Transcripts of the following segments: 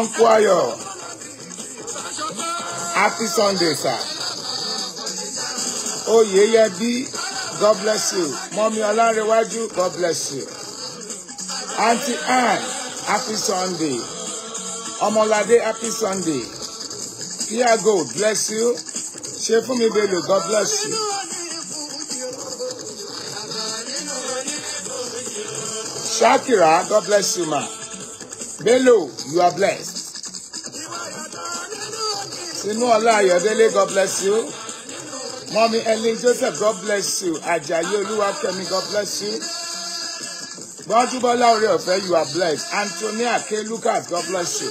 Uncle Ayo. Happy Sunday, sir. Oh, yeah, yeah, B. God bless you. Mommy Olarewaju, God bless you. Auntie Anne, happy Sunday. Omolade, happy Sunday. Here I go. bless you. Shefumi Bello, God bless you. Shakira, God bless you, ma. Bello, you are blessed. Tinúọlá Ayọ̀délé, God bless you. Mommy Ellen Joseph, God bless you. Ajayi Olúwakẹ́mi, God bless you. Gbọ́njúbọ́lá Oreọ̀fẹ́, you are blessed. Antonia Ake Lucas, God bless you.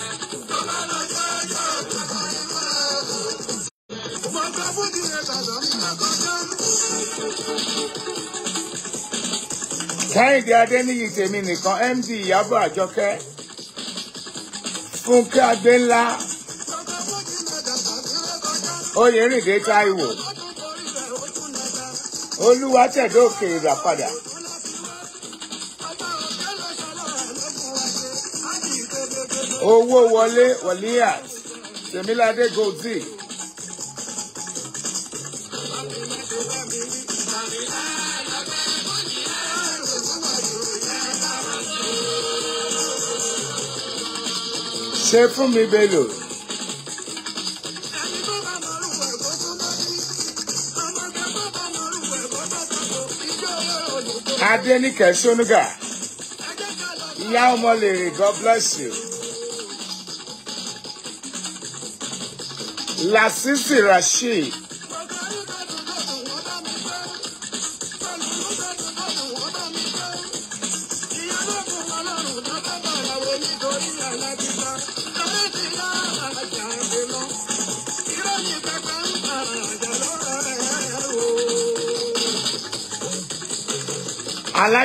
Kẹ́hìndé Adéníyì tèmi nìkan MD Ìyábọ̀ Àjọkẹ́ Fúnkẹ́ Adéńlá Oyèrìndé Táíwò Olúwatẹ̀dọ́ òkè ìràpadà. Owó wọlé wọ̀líyà Tèmíládé Goldie. ṣe fún mi Bello. Adenike Sonuga. Ìyá ọmọ lèrè God bless you. Lasisi Rasheed.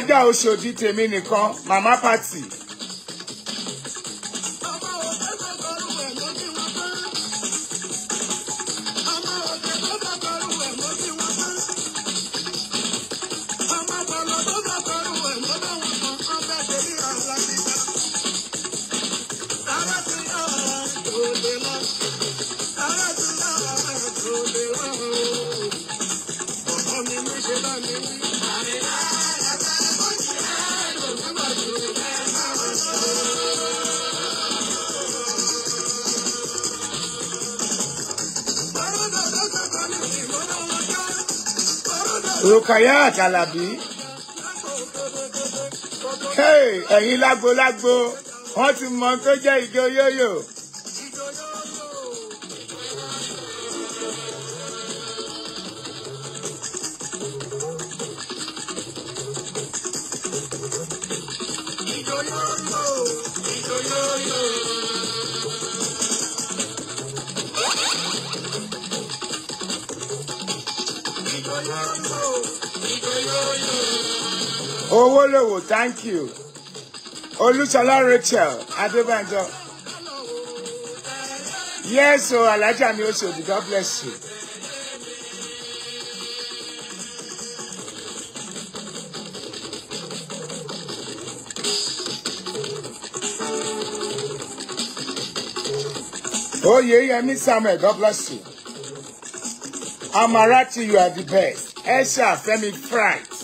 ẹgbẹ́ òṣòdì tèmi nìkan màmá pàtì Rukayat Alabi. Ẹ̀yin lágbo lágbo, wọ́n ti mọ tó jẹ́ ìjọ yóyò. Owó lòwò, thank you. Olúṣọlá Rachel Adébánjọ. Yes o, Alájà mi Oṣòdì, God bless you. Oyeyemi Samuel, God bless you. Amarachi, you are the best. Esha Femi Fright.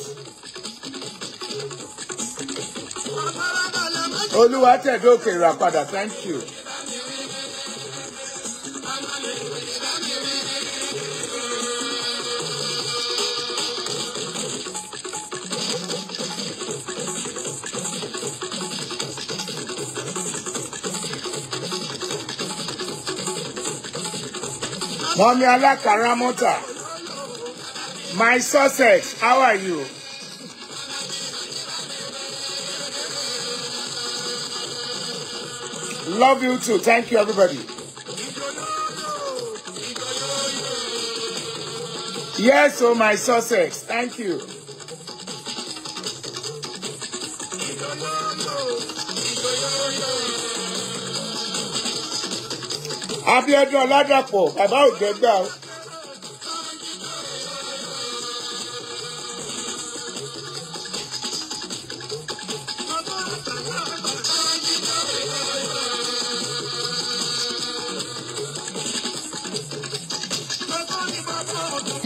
Olúwatẹ̀dókè ìràpadà, thank you. Mọ́mí alákàrà mọ́tà. My Sussex, how are you? Love you too. Thank you, everybody. Yes, oh my Sussex. Thank you. Abiodun Ọládàpọ̀, bàbá òjẹgbà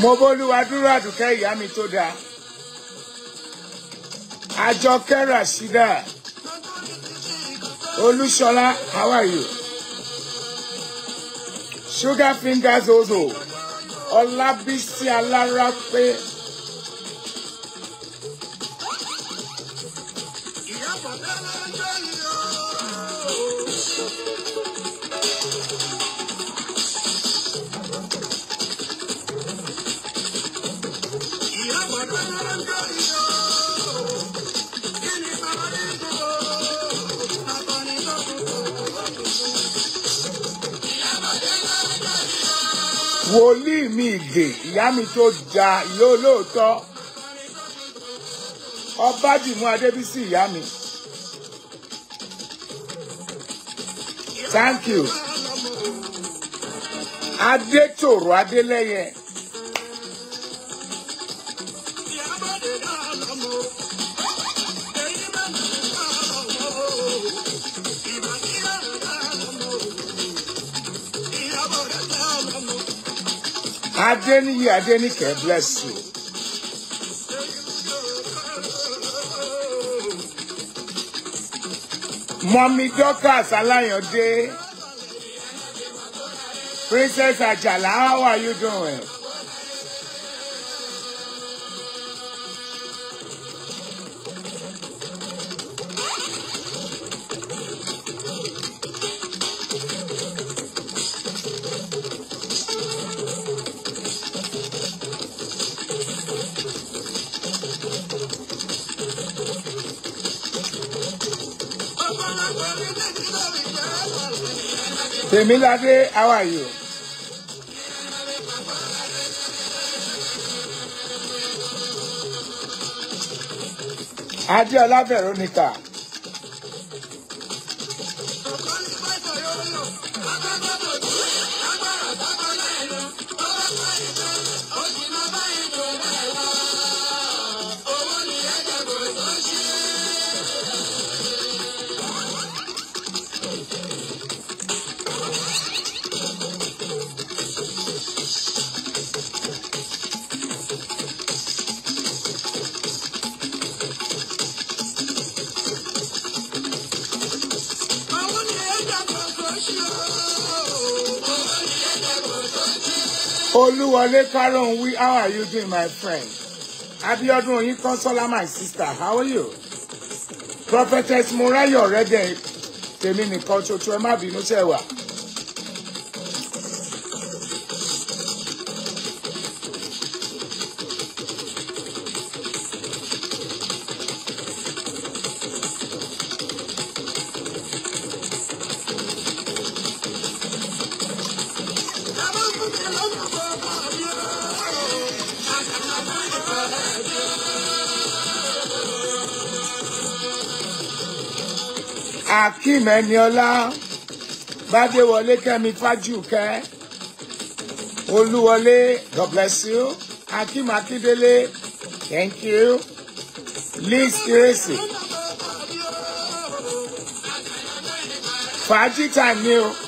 mo bólúwa dúró àdùkẹ́ ìyá mi tó dáa. Àjọkẹ́ rashida olúṣọlá how are you? Sugar fingers ozo ọlábísí alárápé wòlíì mi ìgè ìyá mi tó ja ìyá olóòótọ́. Ọbádìmú adébísí ìyá mi. Thank you. Adétòrò adélẹyẹ adéníyí adéníkẹ bless you. mọ́mí dorcas aláyàndé princess ajala how are you doing. Temilade, how are you? Adéọlá Veronica. Oluwole Karonwi, how are you doing, my friend? Abiodun Oyinkansola, my sister, how are you? Prophetess Morayo Rede, tèmi nìkan ṣoṣo ẹ má bínú ṣe wà. Akeem Eniola, Bádéwọlé Kẹ́mi Fájùkẹ́, Olúwọlé, God bless you. Akeem Akíndélé, thank you. Liz Kiresi. Fàájì time ni o.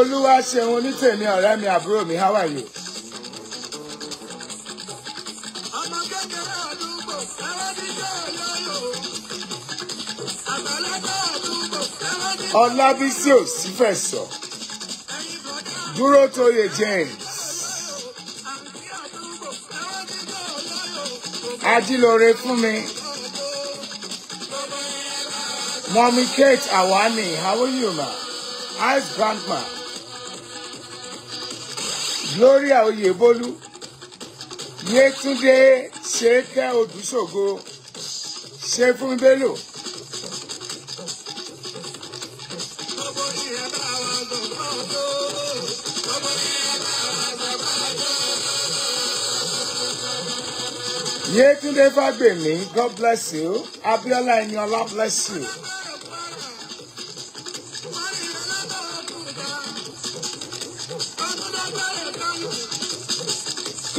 Olúwa ṣeun onítèmi ọ̀rẹ́ mi àbúrò mi, how are you? Ọlábísí ò sí fẹ̀sọ̀. Dúró tóye James. Ajílóore fún mi. Mommy Kate Awani, how are you, ma? How's grandma? Gloria Oyebolu. Yétúndé Ṣèkẹ́ Odùṣògo. Ṣé fún Bello? Yétúndé Fágbèmí, God bless you. Abiola Eniola bless you.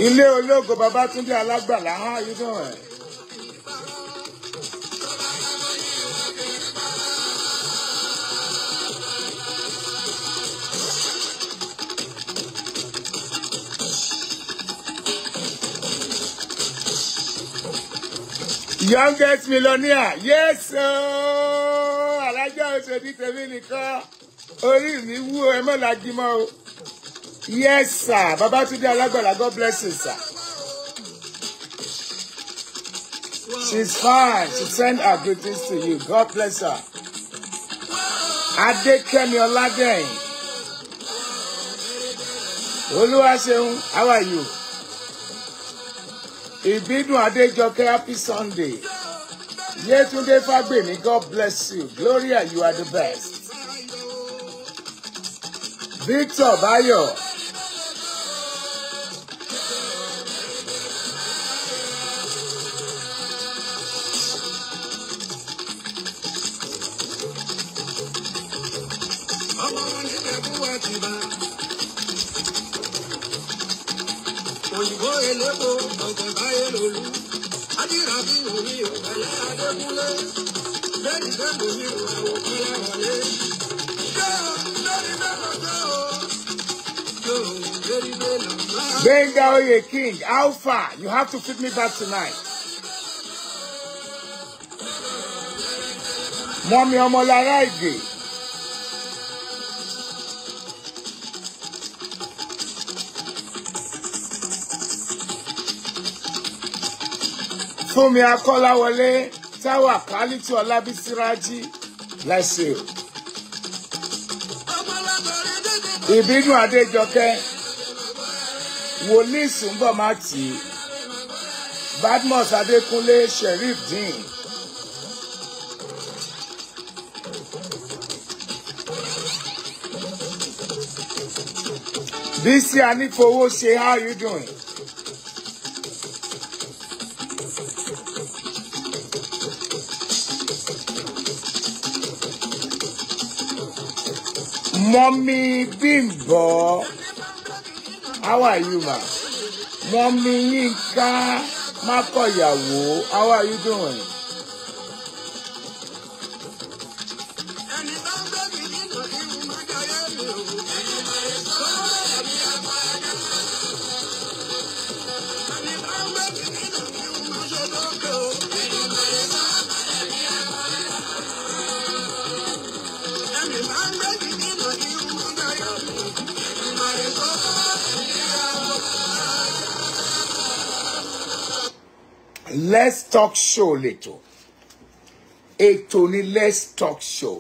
Ilé ológo Babátúndé Alágbàlá, how are you doing? youngest millionaire yes ooo alájà òṣèlú tèmi nìkan. Orí mi wú ẹ mọ́ làjí mọ́ o yes sir. Babatunde alágbàlá god bless you sir. She's fine. She send her greetings to you. God bless her. Adékẹ́mi ọládẹ́yìn. Olúwaṣeun how are you? Ìbídùn adéjọkẹ́ happy sunday. Yétúndé fágbèmí god bless you. Gloria you are the best. Victor bayo lòlú. adìrà bí omi ò ẹ̀yẹ adékúnlé. lẹ́yìn tẹ́bù mi ò ẹ̀wọ̀ kọ́lá wọlé. yóò lórí mẹ́kọ̀ọ́ tó o. yóò lórí mẹ́lọ̀ máa. gbẹ̀ngà oyè king how far you have to fit me back tonight. mọ́mi ọmọlára ìgè fúnmi akọ́láwọlé táwa kálítì ọlábísí rájí bless you. ọmọlábọ̀rẹ̀ dédé ìbínú adéjọkẹ́ wòlíì sùnbọ̀ mátì badmus adékúnlé sheriff dean bísí anífowó ṣe how you doing. Mọ́mí bímbọ́ how are you ma? Mọ́mí yínká mákọ̀yàwó how are you doing. Let's talk show lẹ́tọ̀ ètò ni let's talk show.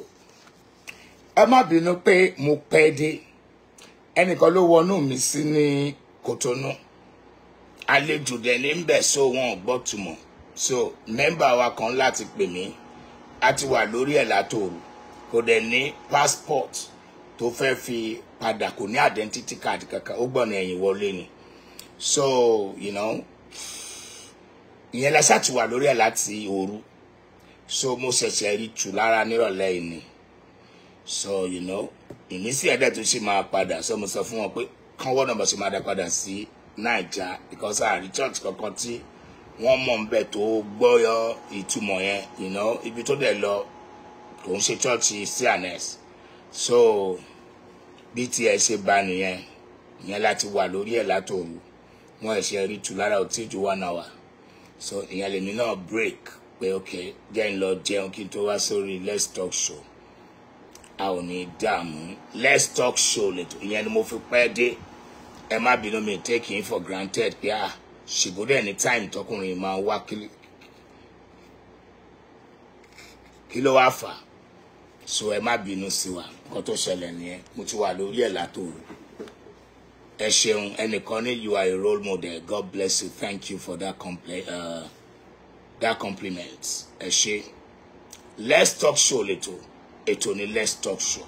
Ẹ má bínú mo pẹ́ dé. Ẹnìkan ló wọnú mi sí ní Kòtónú àlejò dẹ̀ ní ń so wọn ò gbọ́ túmọ̀ so mẹ́mbà wa kan láti pè mí. A ti wà lórí ẹ̀ látòrò kò dẹ̀ ní passport tó fẹ́ fi padà kò ní identity card kankan. Ó gbọ́n ẹ̀yìn wọlé ni. So you know ìyẹn la ṣáà ti wà lórí ẹ̀ láti òru. So mo ṣẹ̀ṣẹ̀ rí tù lára nírọ̀lẹ́ ni. So you know ìmísí ẹ̀dẹ̀ tó ṣe máa padà. So mo sọ fún wọn pé kán wọ́n náà bọ̀ ṣe máa dá padà sí naija because àrí church kankan tí wọ́n mọ̀ ń bẹ̀ tó gbọ́yọ ìtumọ̀ yẹn you know ibi tó dẹ̀ lọ kò ń ṣe church cns so bí tiẹ̀ ṣe bá nìyẹn ìyẹn láti wà lórí ẹ̀ látòru. Wọn ẹ̀ṣẹ̀ rí tù lára ò tí ju one hour so ìyẹn lèmi náà break pé ok jẹ́ ń lọ jẹun kí n tó wá sórí let's talk show. A ò ní dààmú. Let's talk show lẹ́tọ̀ ìyẹn ni mo fi pẹ́ dé. Ẹ má bínú mi take it for granted pé ah ṣèbúdẹ̀ ní time tọkùnrin máa wá kí kí ló wá fà so ẹ má bínú sí wa. Nǹkan tó ṣẹlẹ̀ nìyẹn. Mo ti wà lórí ẹ̀ látòrò ẹ ṣeun. Ẹnìkan ní you are a role model. God bless you. Thank you for that compli uh, that compliment. Ẹ let's talk show lẹ́tọ̀ ètò ní let's talk show.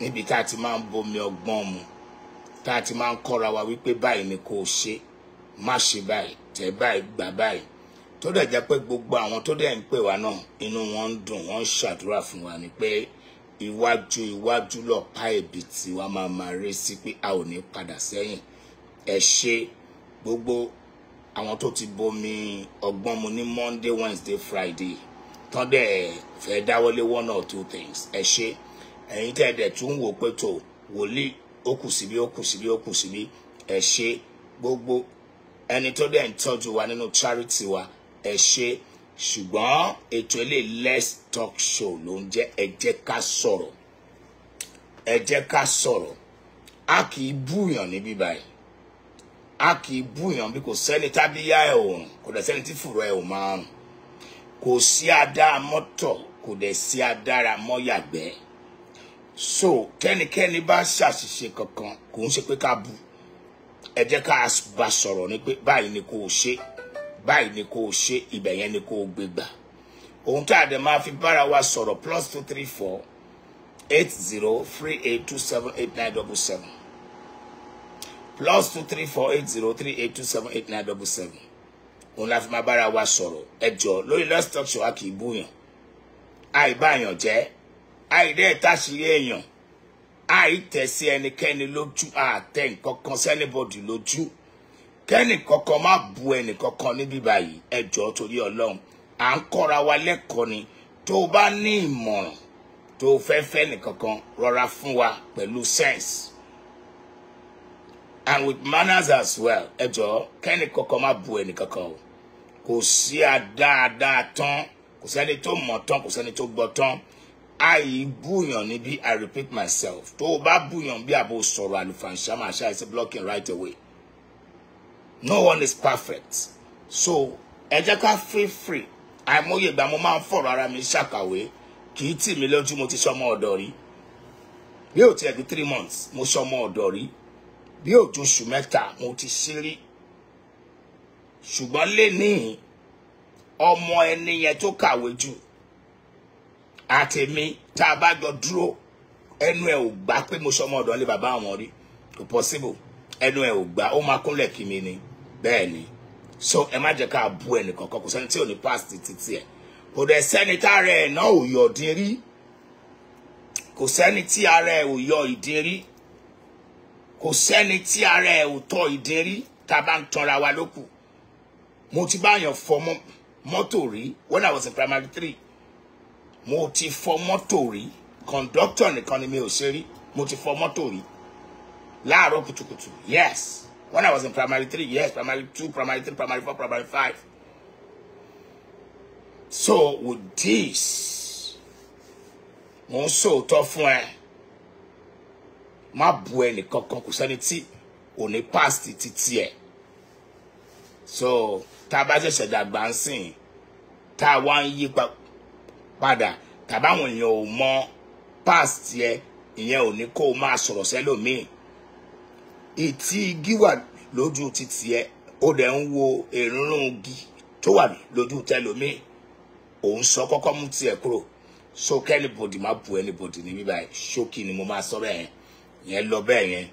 Níbi tá a ti máa ń bomi ọgbọ́n mu tá a ti máa ń kọ́ra wa wípé báyìí ni kò ṣe má ṣe báyìí tẹ̀ báyìí gbà báyìí. Tó dẹ̀ jẹ́ pé gbogbo àwọn tó dẹ̀ ń pè wá náà inú wọn ń dùn wọ́n wa ni pé iwájú iwájú lọ̀pá ẹ̀bì tí wọ́n máa máa ré sí pé a ò ní padà sẹ́yìn. Ẹ ṣe gbogbo àwọn tó ti bomi ọgbọ́n mu ní monday wednesday friday tán dẹ̀ fẹ́ dáwọ́lé one or two things. Ẹ ṣe ẹ̀yin tẹ́ dẹ̀ tún wò pé tó wòlíì ó kù síbí ó kù síbí ó kù síbí. Ẹ ṣe gbogbo ẹni tó dẹ̀ ń tọ́jú wa nínú charity wa ẹ ṣe ṣùgbọ́n ètò ilé let's talk show ló ń jẹ́. Ẹ jẹ́ ká sọ̀rọ̀. Ẹ jẹ́ ká sọ̀rọ̀. A kì í búyàn níbí báyìí. A kì í búyàn bí kò sẹ́ni tábíyá ẹ̀ òrùn kò dẹ̀ sẹ́ni tí fùrọ̀ ẹ̀ ò máa rùn. Kò sí adá mọ́tọ̀ kò dẹ̀ sí adára mọ́yàgbẹ́. So kẹ́nikẹ́ni bá ṣàṣìṣe kankan kò ń ṣe pé ká bú. Ẹ jẹ́ ká bá sọ̀rọ̀ ni pé báyìí ni kò ṣe báyìí ni kò ṣe ibẹ̀ yẹn ni kò gbé gbà. Ohun tá a máa fi bára wa sọ̀rọ̀ plus two three four eight zero three eight two seven eight nine double seven. Plus two three four eight zero three eight two seven eight nine double seven. Òun la fi máa bára wa sọ̀rọ̀. Ẹ jọ lórí let's talk show a kì í búyàn àìbáyàn jẹ́. Àìdẹ́ táṣìírí èèyàn. Àìtẹ̀ sí ẹnikẹ́ni lójú. Àtẹ nǹkan kan sẹ́nibọ̀dì lójú kẹ́nì kankan má bu ẹnì kankan níbí báyìí. Ẹ jọ torí ọlọ́run à ń kọ́ra wa lẹ́kọ̀ọ́ ni. Tó o bá ní ìmọ̀ràn tó o fẹ́ fẹ́ nìkankan rọra fún wa pẹ̀lú sense. And with manners as well. Ẹ jọ kẹ́nì kankan má bu ẹnì kankan o. Kò sí àdáadáa tán kò sẹ́ni tó mọ̀ tán kò sẹ́ni tó gbọ́ tán. Àì búyàn níbí i repeat myself. Tó o bá búyàn bí àbò sọ̀rọ̀ àlùfàǹṣá máa ṣe àìsí blocking right away no one is perfect. So ẹ jẹ́ ká feel free. Àìmọye ìgbà mo máa ń fọ̀rọ̀ ara mi ṣàkàwé. Kì í tì mí mo ti ṣọmọ ọ̀dọ̀ rí. Bí ò tiẹ̀ di three months mo ṣọmọ ọ̀dọ̀ rí. Bí ò ju oṣù mẹ́ta mo ti ṣí rí. Ṣùgbọ́n lénìí ọmọ ẹni yẹn tó kàwé jù àtẹ̀mí tá a bá jọ dúró ẹnu ẹ ò gbà mo ṣọmọ ọ̀dọ̀ ní bàbá àwọn rí. Kò possible. Ẹnu ẹ ò gbà. Ó máa kúnlẹ̀ kí ni bẹ́ẹ̀ so ẹ má jẹ́ ká bu ẹnì kankan kò sẹ́ni tí pass títí tiẹ̀ kò dẹ̀ sẹ́ni tá ara ẹ̀ náà ò yọ ọ̀dín rí. Kò sẹ́ni tí ara ẹ̀ ò yọ ìdín rí. Kò sẹ́ni ẹ̀ when I was in primary three. Mo ti fọ mọ́tò rí. Conductor nìkan ni mi ò ṣe rí. Mo yes when i was in primary three yes primary two primary three primary four primary five. So with this mo ń sòótọ́ fún ẹ. Má bu ẹnì kankan kò sẹ́ni tí ò ní past títí ẹ̀. So tá a bá ṣẹ̀ṣẹ̀ dàgbà ń sìn tá a wá ń yí pa- padà tàbáwọn èèyàn ò mọ past yẹ ìyẹn ò ní kó o máa sọ̀rọ̀ ìtì igi wà lójú títì ẹ ó dẹ̀ ń wo èrúnrún igi tó wà lójú tẹlòmíì. Òun sọ kọ́kọ́ mú tiẹ̀ kúrò. So kẹ́nìbodì má bu ẹnìbodì ní bíbá ẹ̀ ṣókí ni mo máa sọ bẹ́ẹ̀ yẹn. Yẹn lọ bẹ́ẹ̀ yẹn.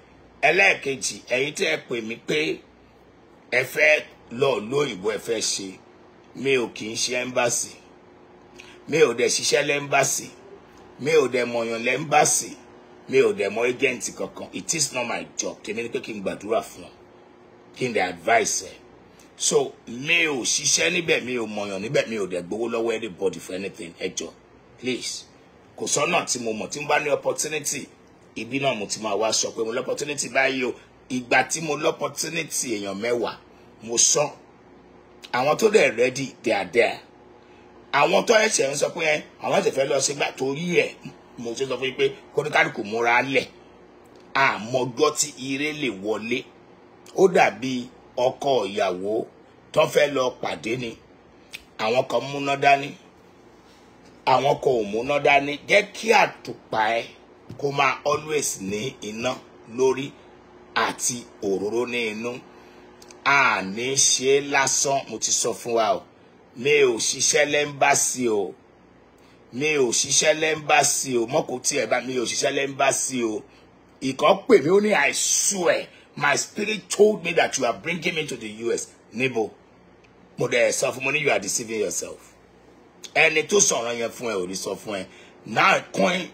Ẹlẹ́ẹ̀kejì ẹ̀yin tẹ́ ẹ pè mí pé ẹ fẹ́ lọ lóyìnbó ẹ fẹ́ ṣe mi ò kì í ṣe ẹ́mbàsì mi ò dẹ̀ ṣiṣẹ́ lẹ́mbàsì mi ò dẹ̀ mọ̀yàn lẹ́mbàsì mi ò dẹ̀ mọ agent kankan. It is not my job. Tèmi ni pé kí n gbàdúrà fún ọ kí n dẹ̀ advice ẹ? So mi ò ṣiṣẹ́ níbẹ̀ mi ò mọ̀yàn níbẹ̀ mi ò dẹ̀ gbowó lọ́wọ́ anybody for anything. Ẹ jọ please. Kò sọ́nà tí mo mọ̀. Tí mo bá ní opportunity ibi náà mo ti máa wá sọ pé mo lọ opportunity báyìí o. Ìgbà tí mo lọ opportunity èèyàn mẹ́wàá mo sọ. Àwọn tó dẹ̀ ready they are there. Àwọn tó ẹ̀ṣẹ̀ ń sọ pé àwọn ẹ̀ṣẹ̀ fẹ́ lọ sí gbà torí ẹ̀ mo ṣe sọ fún yín pé kóníkálukú múra lẹ̀. Àmọ́gbọ́ tí ire lè wọlé. Ó dàbí ọkọ ìyàwó tó fẹ́ lọ pàdé ni. Àwọn kan múná dání àwọn kan ò múná dání. Jẹ́ kí àtùpà ẹ kó máa always ní iná lórí àti òróró ní inú. Àní ṣe lásán mo ti sọ fún wa o. Mi ò ṣiṣẹ́ lẹ́ńbàsì o mi ò ṣiṣẹ́ lẹ́ńbàsì o. Mọ́kò tí ẹ bá mi ò ṣiṣẹ́ lẹ́ńbàsì o. Ìkan pè mí ó ní i swear my spirit told me that you are bringing me to the US níbo? Mo dẹ̀ sọ fún mo ní you are deceiving yourself. Ẹni tó sọ̀rọ̀ yẹn fún ẹ ò ní sọ fún ẹ. Now coin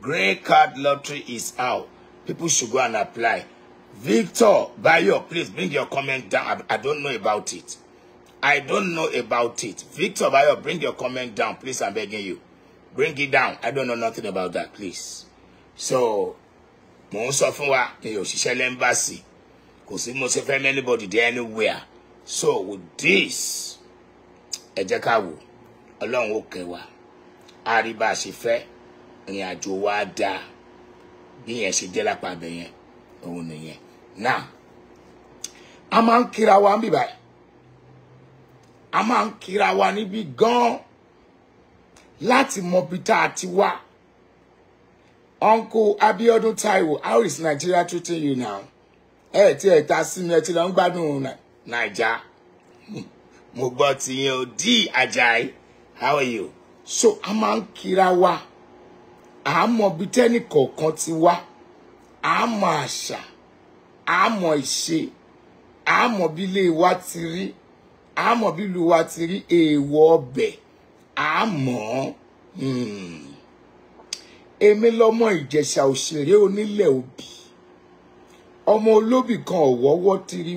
grey card lottery is out. People should go and apply. Victor Bayo please bring your comment down. I, I don't know about it. I don't know about it. Victor Bayo bring your comment down please. I'm begging you bring it down. I don't know nothing about that please. So mò ń sọ fún wa mi ò ṣiṣẹ́ lẹ́ńbàsì kò sí mo ṣe fẹ́ anybody there anywhere. So with this ẹ jẹ́ ká wò. Ọlọ́run ó kẹ́ wa. A rí bá a ṣe fẹ́. Ìrìn àjò wa dáa bí now a máa ń kíra wa níbí báyìí. A máa ń láti mọ bí tá a ti wá. Uncle Abiodun Taiwo how is Nigeria treating you now? Ẹ tí ẹ ta sí mi ẹ ti lọ ń gbádùn Nai- naija. Mo gbọ́ tiyín o di Ajayi how are you? So a máa ń kíra wa. Á mọ bí tẹ́nì kọ̀ọ̀kan ti wá. Á mọ àṣà. Á mọ ìṣe. Á mọ bí ilé wa ti rí. Á mọ bí ìlú wa ti rí. Èèwọ̀ ọbẹ̀ á mọ̀ ọ́ èmi lọmọ ìjẹ̀ṣà òṣèré onílẹ̀ òbí. Ọmọ olóbì kan ọ̀wọ́wọ́ tiri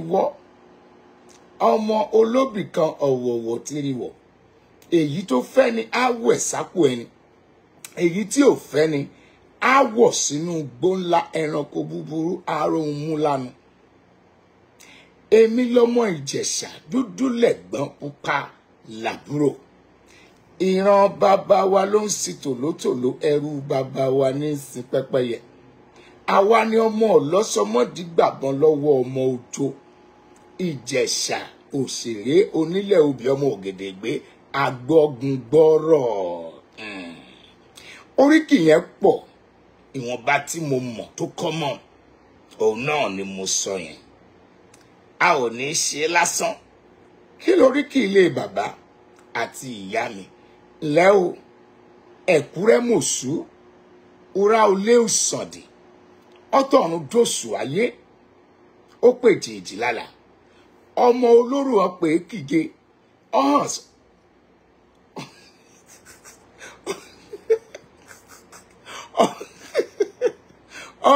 ọmọ olóbì kan ọ̀wọ̀wọ̀ tiri èyí tó fẹ́ ni á wẹ̀ sápò ẹni. Èyí tí ò fẹ́ ni á wọ̀ sínú igbó ńlá ẹranko búburú aróhun mú lánàá. Èmi lọmọ ìjẹ̀ṣà dúdú lẹ̀gbọ́n pupa làbúrò ìran bàbá wa ló ń sin tòlótòló ẹrú bàbá wa ní í sin pẹ́pẹ́yẹ. Àwa ni ọmọ ọlọ́sọmọdì gbàgbọ́n lọ́wọ́ ọmọ òjò ìjẹ̀ṣà òṣèré onílẹ̀ obì ọmọ ògèdègbé agbọ́gun gbọ́rọ̀. Oríkì yẹn pọ̀ ìwọ̀nba tí mo mọ̀ tó kọ́mọ̀ òun náà ni mo sọ yẹn. A ò ní ṣe lásán. Kí lóríkì ilé bàbá àti ìyá mi lẹ́ o ẹ̀kúrẹ́ mòṣú ura olé òsàndì ọtọ̀run dòṣù ayé ó pè jìjì lálà ọmọ olóró ọpẹ kíje ọhàn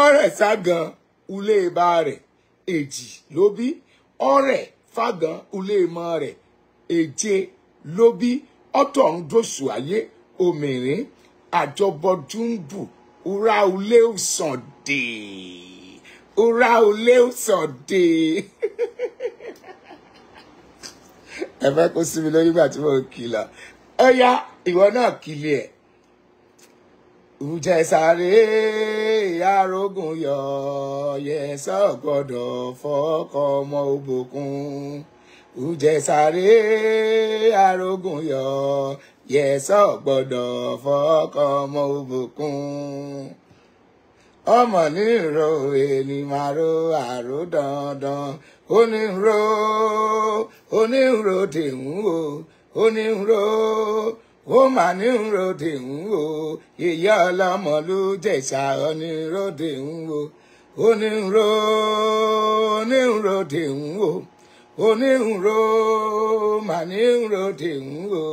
ọ̀rẹ́ ságàn ulé bá rẹ̀ èjì ló bí ọ̀rẹ́ fágàn ulé mọ́ rẹ̀ èje ló bí ọtọ̀run dòṣù ayé òmìnirín àjọbọdúnbù ura ule usọ̀dè ura ule usọ̀dè ẹ fẹ́ kó sí mi lórí ìgbà tí mo kìlọ̀. Ó yá ìwọ náà kìlì ẹ̀. Ùjẹsàrè arógùn yọ yẹsọ gbọ́dọ̀ ọmọ òbòkun ùjẹsàrè arógùn yọ yẹsọ gbọ́dọ̀ fọkọ ọmọ òbòkun ọmọ nírò ènìmàrò àrò dandan. Onírò onírò tèmú o onírò. Ó mà ní ròdè ń wò ìyá ọlọmọ ló jẹ̀ṣà oníròdè ń wò. Onírò oníròdè ń wò onírò mà ní ròdè ń wò.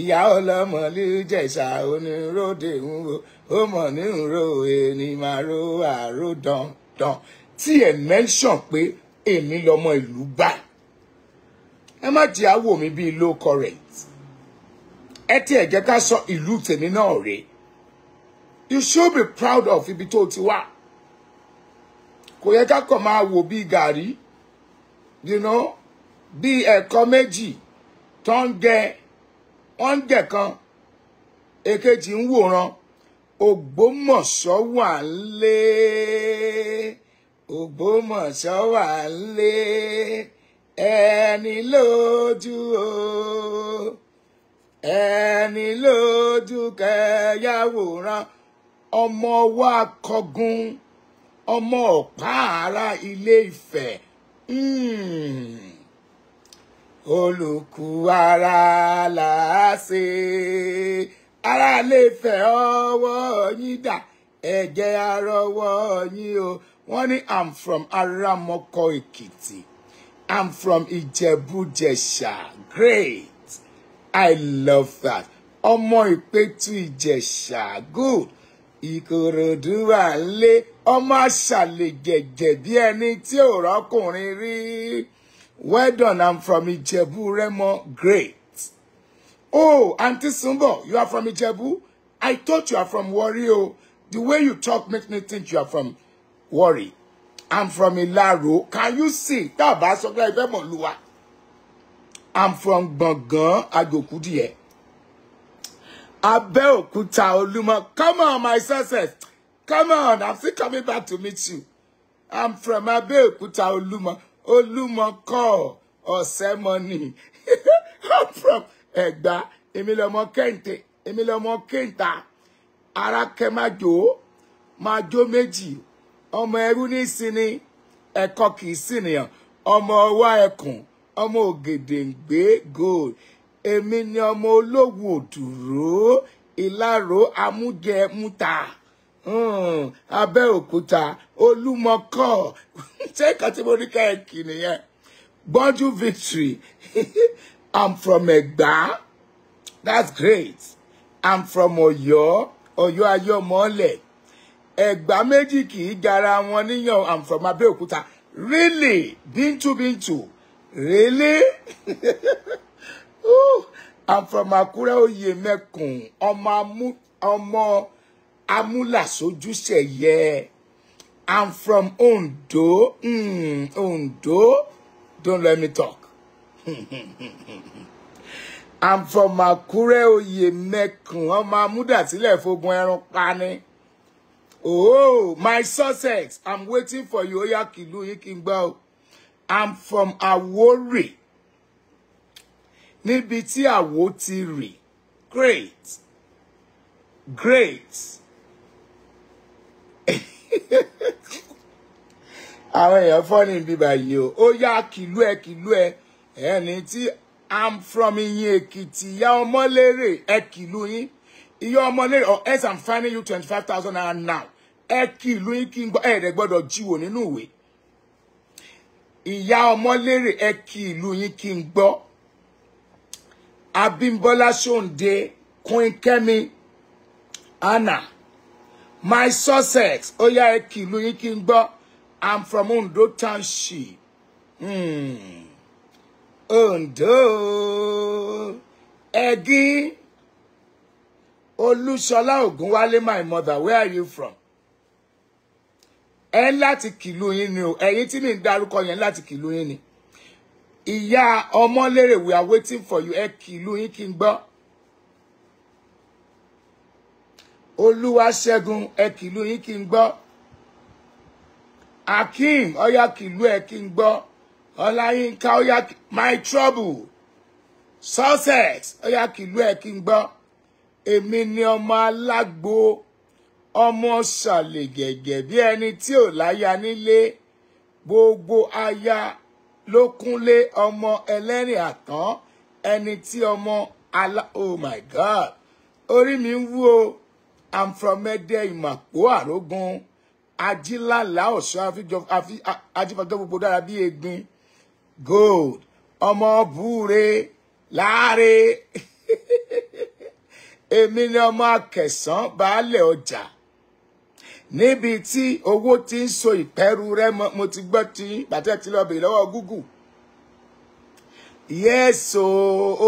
Ìyá ọlọmọ ló jẹ̀ṣà oníròdè ń wò. Ó mọ̀ ní rò ẹni máa ro àrò dandan. Tí ẹ mẹ́ńsàn pé èmi lọmọ ìlú báyìí ẹ má jẹ́ àwò mi bíi low current. Ẹ tí ẹ jẹ́ ká sọ ìlú tèmi náà rèé you should be proud of ibi tó ti wá kò yẹ ká kàn máa wò bí gàrí you know bí ẹ̀kọ́ méjì tó ń jẹ wọ́n ń jẹ kan èkejì ń wòran. Ògbómọ̀ṣọ́ wà lé Ògbómọ̀ṣọ́ wà lé ẹni lójú o ẹni lójú kẹyàwòrán ọmọ wa kọgun ọmọ ọ̀pá ara ilé Ifẹ̀ olùkú ara làásè ara ilé Ifẹ̀ ọwọ́ yín dà. Ẹ̀jẹ̀ arọwọ́ yín o. Wọ́n ní i'm from Aramọkọ Èkìtì. I'm from Ìjẹ̀bú-Jẹ̀ṣà. Great. I love that. Ọmọ Ìpẹ̀tù Ìjẹ̀ṣà good. Ìkòròdú wà lé ọmọ àṣàlẹ̀ jẹ̀jẹ̀ bí ẹni tí ò rọ́kùnrin rí. Well done, I'm from Ìjẹ̀bú Rẹ́mọ great. Oh, Auntie Sumbo, you are from Ìjẹ̀bú? I thought you are from Warri o. The way you talk makes me think you are from Warri. I'm from Ìlaró. Can you see? Tá a bá sọ pé ẹ fẹ́ lù wá. I'm from Gbọ̀ngàn Àjòkúdìẹ. Abẹ́òkúta Olúmọ. Come on, my success. Come on, I'm still coming back to meet you. I'm from Abẹ́òkúta Olúmọ. Olúmọ kọ́ Ọ̀sẹ́mọ́nì. I'm from Ẹ̀gbá. Èmi lọmọ Kẹ́ǹtẹ̀. Èmi lọmọ Kẹ́ǹtà. Arákẹ́ máa jó. Máa jó méjì. Ọmọ ẹrú ní sinmi. Ẹ̀kọ́ kìí sìnìyàn. Ọmọ ọwọ́ ẹkùn ọmọ gold èmi ni ọmọ olówó òdùró ìlàró amújẹ múta abẹ́òkúta olúmọkọ. Ṣé nǹkan tí mo ní ká nìyẹn? Gbọ́njú victory. I'm from ẹ̀gbá. That's great. I'm from ọ̀yọ́. Ọ̀yọ́ ayọ̀mọ́lẹ̀. Ẹ̀gbá méjì kì í gara wọn níyàn. I'm from abẹ́òkúta. Really? Bíntu bíntu. Really? I'm from Akure Oyemekun. Ọmọ amú ọmọ amúlàsójúṣẹ̀yẹ. I'm from Ondo. Mm, Ondo. Don't let me talk. I'm from Akure Oyemekun. Ọmọ amúdàsílẹ̀ fogun ẹran pani. Oh, my Sussex. I'm waiting for you. Oya kìlú yín kí n gbọ́. I'm from Àwórì. Níbi tí àwo ti rì. Great. Great. Àwọn èèyàn fọ́ ní bíbá yìí o. Ó yá kìlú ẹ kìlú ẹ. Ẹni tí I'm from Ìyìn Èkìtì. Ìyá ọmọlérè ẹ kìlú yín. Ìyá ọmọlérè or else I'm finding you twenty-five thousand naira now. Ẹ kìlú yín kí n gbọ́. Ẹ̀ẹ́dẹ̀ gbọ́dọ̀ jíwò nínú ìwé ìyá ọmọlérè ẹ kí ìlú yín kí n gbọ́ abímbọ́lá ṣòǹde queen kẹ́mi anna my sussex kí n gbọ́. I'm from ondo township. Hmm. ondo. Ẹgí. Olúṣọlá ògúnwálé my mother where are you from? Ẹ ń láti kìlú ni o. Ẹ̀yin tí mi ń darúkọ yẹn láti kìlú ni ìyá ọmọlérè we are waiting for you. Ẹ kìlú yín kí n gbọ́. Olúwaṣẹ́gun ẹ kìlú yín kí n gbọ́. Akeem ọyá kìlú ẹ kí n gbọ́. Ọláyínká ọyá my trouble. Sussex ọyá kìlú ẹ kí n gbọ́. Èmi ni ọmọ alágbo ọmọ ṣàlè gẹ̀gẹ̀ bí ẹni tí ò láya nílé. Gbogbo aya ló kúnlé ọmọ ẹlẹ́rìn àtàn ẹni tí ọmọ alá oh my god orí mi ń wú o. I'm from ẹdẹ ìmàpó àrógun ajílàlá ọ̀ṣọ́ ajífọjọ́ gbogbo dára bí egbin gold ọmọ búre láre. Èmi ni ọmọ akẹsàn baálẹ̀ ọjà níbi tí owó ti ń so ìpẹ́rù rẹ mo ti gbọ́ tí bàtẹ́ ti lọ bèèrè lọ́wọ́ google. Yẹ́sò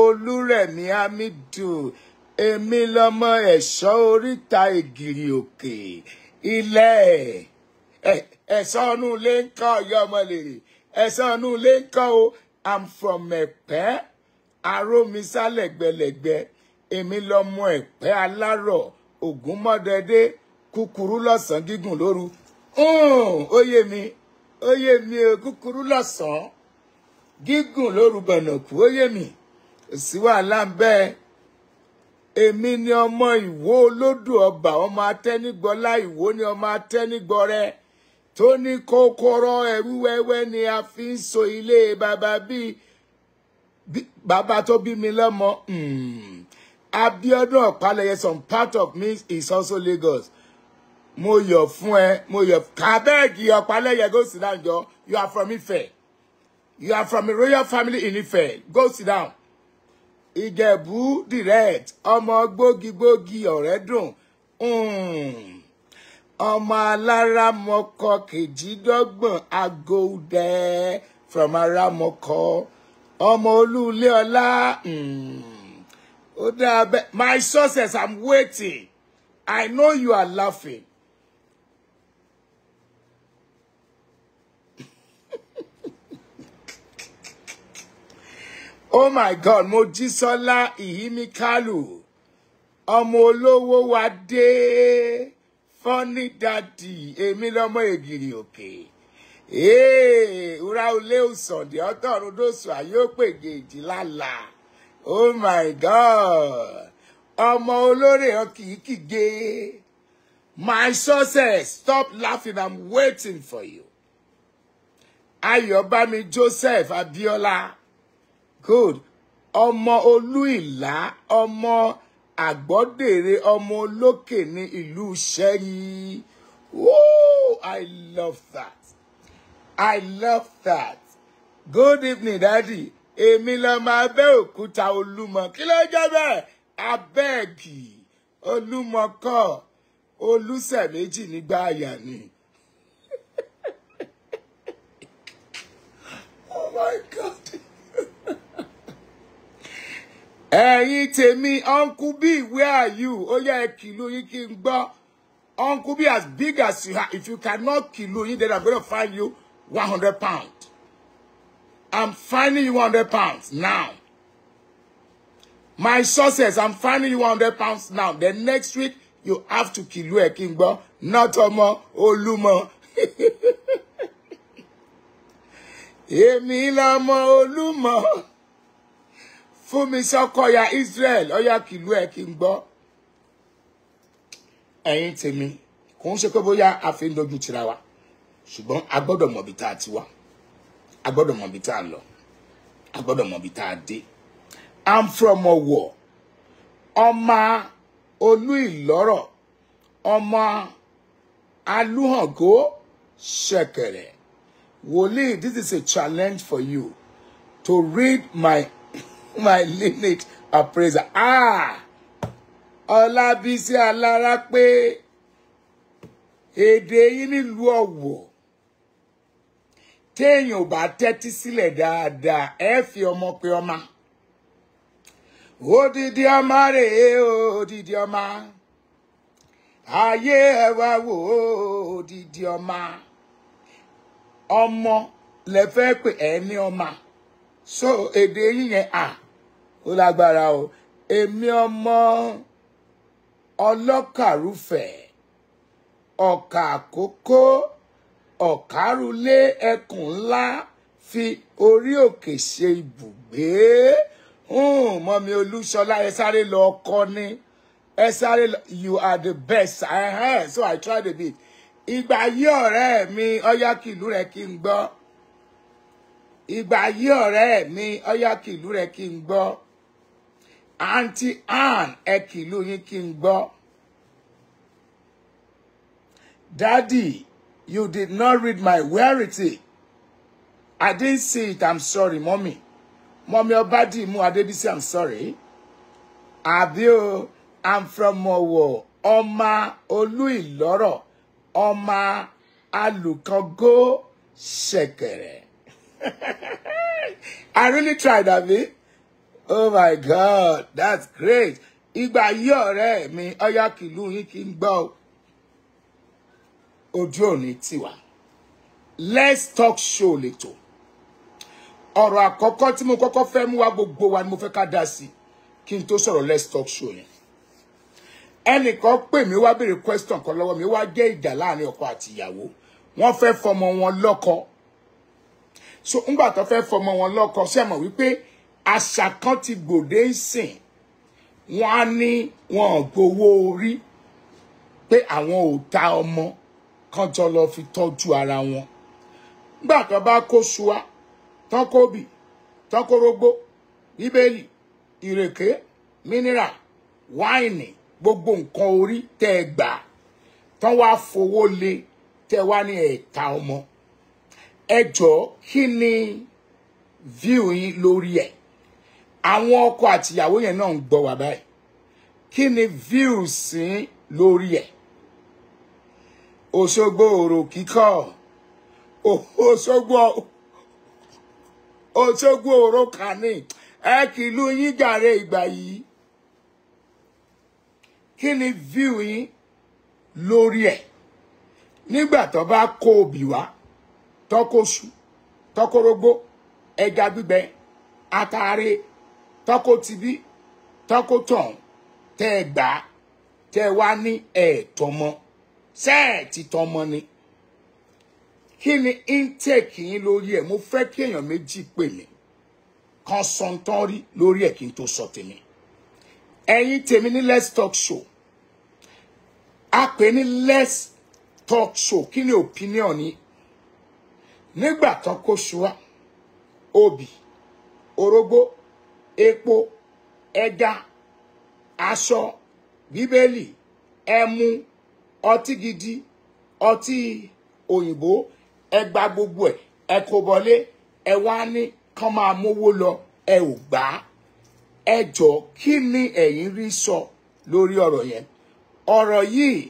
olúrẹ̀mí hamidu èmi lọmọ ẹ̀ṣọ́ oríta ìgìrì òkè ilẹ̀. Ẹ̀ṣọ́ ọ̀nù ilé ń kọ́ ọ̀yọ́ ọmọ lèrè. Ẹ̀ṣọ́ ọ̀nù ilé ń kọ́ o i'm from ẹ̀pẹ́ arómisá lẹ́gbẹ̀lẹ́gbẹ̀ èmi lọmọ ẹ̀pẹ́ alárọ̀ ògúnmọ́dẹ́dẹ́ kúkúrú lọ́sàn-án gígùn lóru. Ó yé mi ó yé mi kúkúrú lọ́sàn-án gígùn lóru bọ̀nàkú ó yé mi. Sí wàhálà ń bẹ́ẹ̀ èmi ni ọmọ ìwó olódò ọba ọmọ atẹnigbọlá ìwó ni ọmọ atẹnigbọrẹ. Tó ní kókóró ẹrú wẹ́wẹ́ ni a fi ń so ilé bàbá bíi bàbá tó bí mi lọ́mọ. Abiodun Ọ̀pálẹ̀yẹ some part of me is also Lagos mo yọ̀ fún ẹ mo yọ̀ kábẹ́ẹ̀gì Ọ̀pálẹ̀yẹ go sit down jọ. You are from Ife. You are from a royal family in Ife. Go sit down. Ìjẹ̀bú direct ọmọ gbógigbógi ọ̀rẹ́ dùn. Ọmọ aláramọkọ kejìdọ́gbọ̀n agoude from aramọkọ. Ọmọ olúlé ọlá ó dáa bẹ́ẹ̀ my sources i'm waiting. I know you are laughing. Oh my god mojísọ́lá ìhímíkálù ọmọ olówó wa dé. Fọ́ní dádì èmi lọ́mọ ègìrì òkè. Ura olé òsàndì ọtọrun dóṣù àyópègè ìdílàlà oh my god ọmọ olórè ọkìkìgé my success stop laughing i'm waiting for you. Ayọ̀bámi joseph abiola good. Ọmọ olú ìlà ọmọ àgbọ́dèrè ọmọ olókè ní ìlú ṣẹ́yí oh i love that. I love that. Good evening daddy. Èmi lọmọ abẹ́òkúta olúmọ. Kí ló jẹ́ bẹ́ẹ̀? Abẹ́ẹ̀gì. Olúmọ kọ́. Olùsẹ̀ nígbà àyà ni. oh my god ẹ̀yin tèmi uncle b where are you? Ó yẹ kìlú yín kí n gbọ́. Uncle b as big as you are if you cannot kìlú yín then i'm gonna find you one hundred pounds. I'm finding you one hundred pounds now. My sources i'm finding you one hundred pounds now. Then next week you have to kìlú ẹ kí n gbọ́. Not ọmọ olúmọ. Èmi lọmọ olúmọ fún mi sọkọya Israel ọyá kìlú ẹ kí n gbọ́. Ẹ̀yin tèmi kò ń ṣe pé bóyá a fi ń dojú tira wa ṣùgbọ́n a gbọ́dọ̀ mọ̀ bí tá a ti wá a gbọ́dọ̀ mọ̀ bí tá a lọ. A gbọ́dọ̀ mọ̀ bí tá a dé. I'm from Ọ̀wọ̀ ọmọ olú ìlọ́rọ̀. Ọmọ alúhàngó ṣẹ̀kẹ̀rẹ̀. Wòlíì this is a challenge for you to read my my lineage appraiser. Ah! Ọlábísí Alára pé èdè yín nílùú Ọ̀wọ̀. Téèyàn ò bá tẹ́tí sílẹ̀ dáadáa ẹ fi ọmọ pé ọmọ. Odidi ọmọ rèé odidi ọmọ. Ayé ẹ wá wò odidi ọmọ. Ọmọ lẹ fẹ́ pè ẹ ní so èdè yín yẹn à ó lágbára o. Èmi ọmọ ọlọ́kàrúfẹ̀ ọ̀kà àkókò ọ̀kárulé ẹkùn ńlá fi orí òkè ṣe ibùgbé. Mọ́mi olúṣọlá ẹ sáré lọ ọkọ ní ẹ sáré lọ you are the best. Uh-huh. so i tried a bit. Ìgbà yí ọ̀rẹ́ mi ọyá kìlú rẹ̀ kí n gbọ́. Ìgbà yí ọ̀rẹ́ mi ọyá kìlú rẹ̀ kí n gbọ́ aunty ann ẹ kìlú gbọ́. Daddy you did not read my is i didn't see it i'm sorry mommy. Mommy obadimu adebisi i'm sorry. Àbí o i'm from Ọ̀wọ̀ ọmọ olú ìlọ́rọ̀ ọmọ alùkàngó ṣẹ̀kẹ̀rẹ̀. I really tried abi oh my god that's great. Ìgbà yí ọ̀rẹ́ mi ọyá kìlú yín kí n gbọ́ ojú òní tiwa let's talk show lẹ́tọ̀ ọ̀rọ̀ àkọ́kọ́ tí mo kọ́kọ́ fẹ́ mú wá gbogbo wa ni mo fẹ́ ká dá sí kí n tó let's talk show yẹn. Ẹnìkan pè mí wá béèrè question kan lọ́wọ́ mi wá jẹ́ ìjà láàárín ọkọ àti ìyàwó. Wọ́n fẹ́ fọmọ wọn lọ́kọ. So ńgbà tó fẹ́ fọmọ wọn lọ́kọ ṣe mọ̀ wípé àṣà kan ti gbòde ń sìn. Wọ́n á ní wọn ò gbowó orí pé àwọn ò ta ọmọ kan jọ lọ fi tọ́jú ara wọn. Gbà tó bá kó ṣúà tán kó bì tán kó rógbó bíbélì ìrèké mineral wáìnì gbogbo nǹkan orí tẹ́ ẹ gbà tán wá fowó lé tẹ́ wá ní ẹ̀ta ọmọ. Ẹ jọ̀ọ́ kí ni view yín lórí ẹ̀ àwọn ọkọ àtìyàwó yẹn náà ń gbọ́ wá báyìí. Kí ni views yín lórí ẹ̀? Òṣogbo òrò kíkọ́. Òṣogbo Òṣogbo òrò kàní. Ẹ kìlú yín jàre ìgbà yìí. Kí ni view yín lórí ẹ̀? Nígbà tó bá kó obì wá tọkọṣù tọkọrógbó ẹja gbígbẹ atare tọkọ tibí tọkọ tọhún tẹ ẹ gbà tẹ ẹ wá ní ẹẹtọmọ sẹẹtì tọmọ. Ni? Kí ni intake yín lórí ẹ̀? Mo fẹ́ kí èèyàn méjì pè mí. Kan sọ tán rí lórí ẹ̀ kí n tó sọ tèmi. Ẹ̀yin tèmi ní let's talk show. A pè ní let's talk show. Kí ni opinion ni nígbà tán kó ṣúà obì orógbó epo ẹja aṣọ bíbélì ẹmu ọtí gidi ọtí òyìnbó ẹgbà gbogbo ẹ ẹ kó bọlé ẹ wá ní kán máa mówó lọ ẹ ò gbà á. Ẹ jọ kí ni ẹ̀yin rí sọ lórí ọ̀rọ̀ yẹn? Ọ̀rọ̀ yìí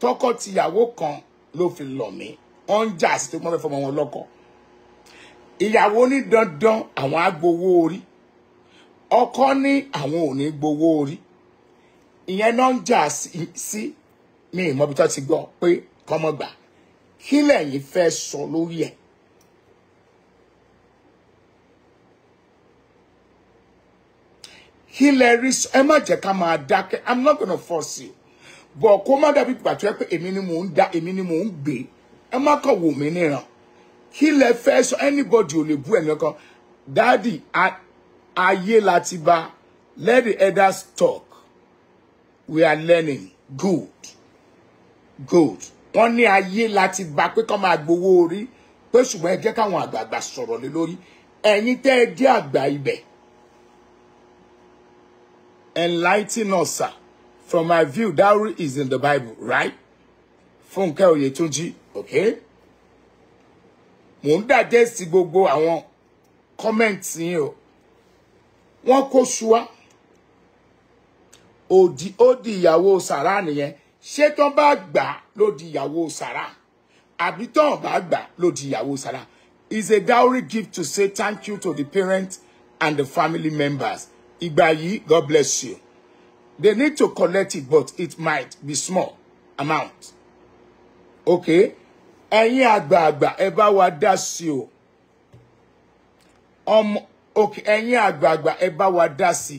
tọkọtìyàwó kan ló fi lọ̀ mí. Wọ́n ń jà sí tó pọ́n fẹ́ fọmọ wọn lọ́kọ. Ìyàwó ní dandan àwọn á gbowó orí ọkọ ní àwọn ò ní gbowó orí. Ìyẹn náà ń jà sí mi ìmọ̀bí tó ti gbọ́ pé kọ́mọ gbà. Kí lẹ̀yin fẹ́ sọ lórí ẹ̀. kí lẹ rí ẹ má jẹ́ ká máa dákẹ́. I'm not gonna force you. Bọ̀ kó má dàbí pàtó ẹ pé èmi ni mò ń da èmi ni mò ń gbé. Ẹ má kàn wò mí níran. Kí fẹ́ sọ? Anybody ò lè bú ẹni kan dáàdì ayé láti bá. Let the elders talk. We are learning. Good. Good. Wọ́n ní ayé láti bá pé kán máa gbowó orí. Pé ṣùgbọ́n ẹ jẹ́ káwọn àgbààgbà sọ̀rọ̀ lé lórí. Ẹ̀yin tẹ́ ẹ jẹ́ àgbà ibẹ̀. Enlighten us sir. From my view dowry is in the bible right? Fúnkẹ́ Oyètúnjí okay? Mò ń digest gbogbo àwọn comments yín o wọ́n kó ṣúà òdì ó di ìyàwó sàrà nìyẹn. Ṣé tán bá gbà ló di ìyàwó sàrà? Àbí tán bá gbà ló di ìyàwó sàrà? Is a dowry gift to say thank you to the parents and the family members. Ìgbà yìí God bless you. They need to collect it but it might be small amount. Okay ẹ̀yin àgbààgbà ẹ bá wa dá sí o. Ọmọ okay ẹ̀yin àgbààgbà ẹ bá wa dá sí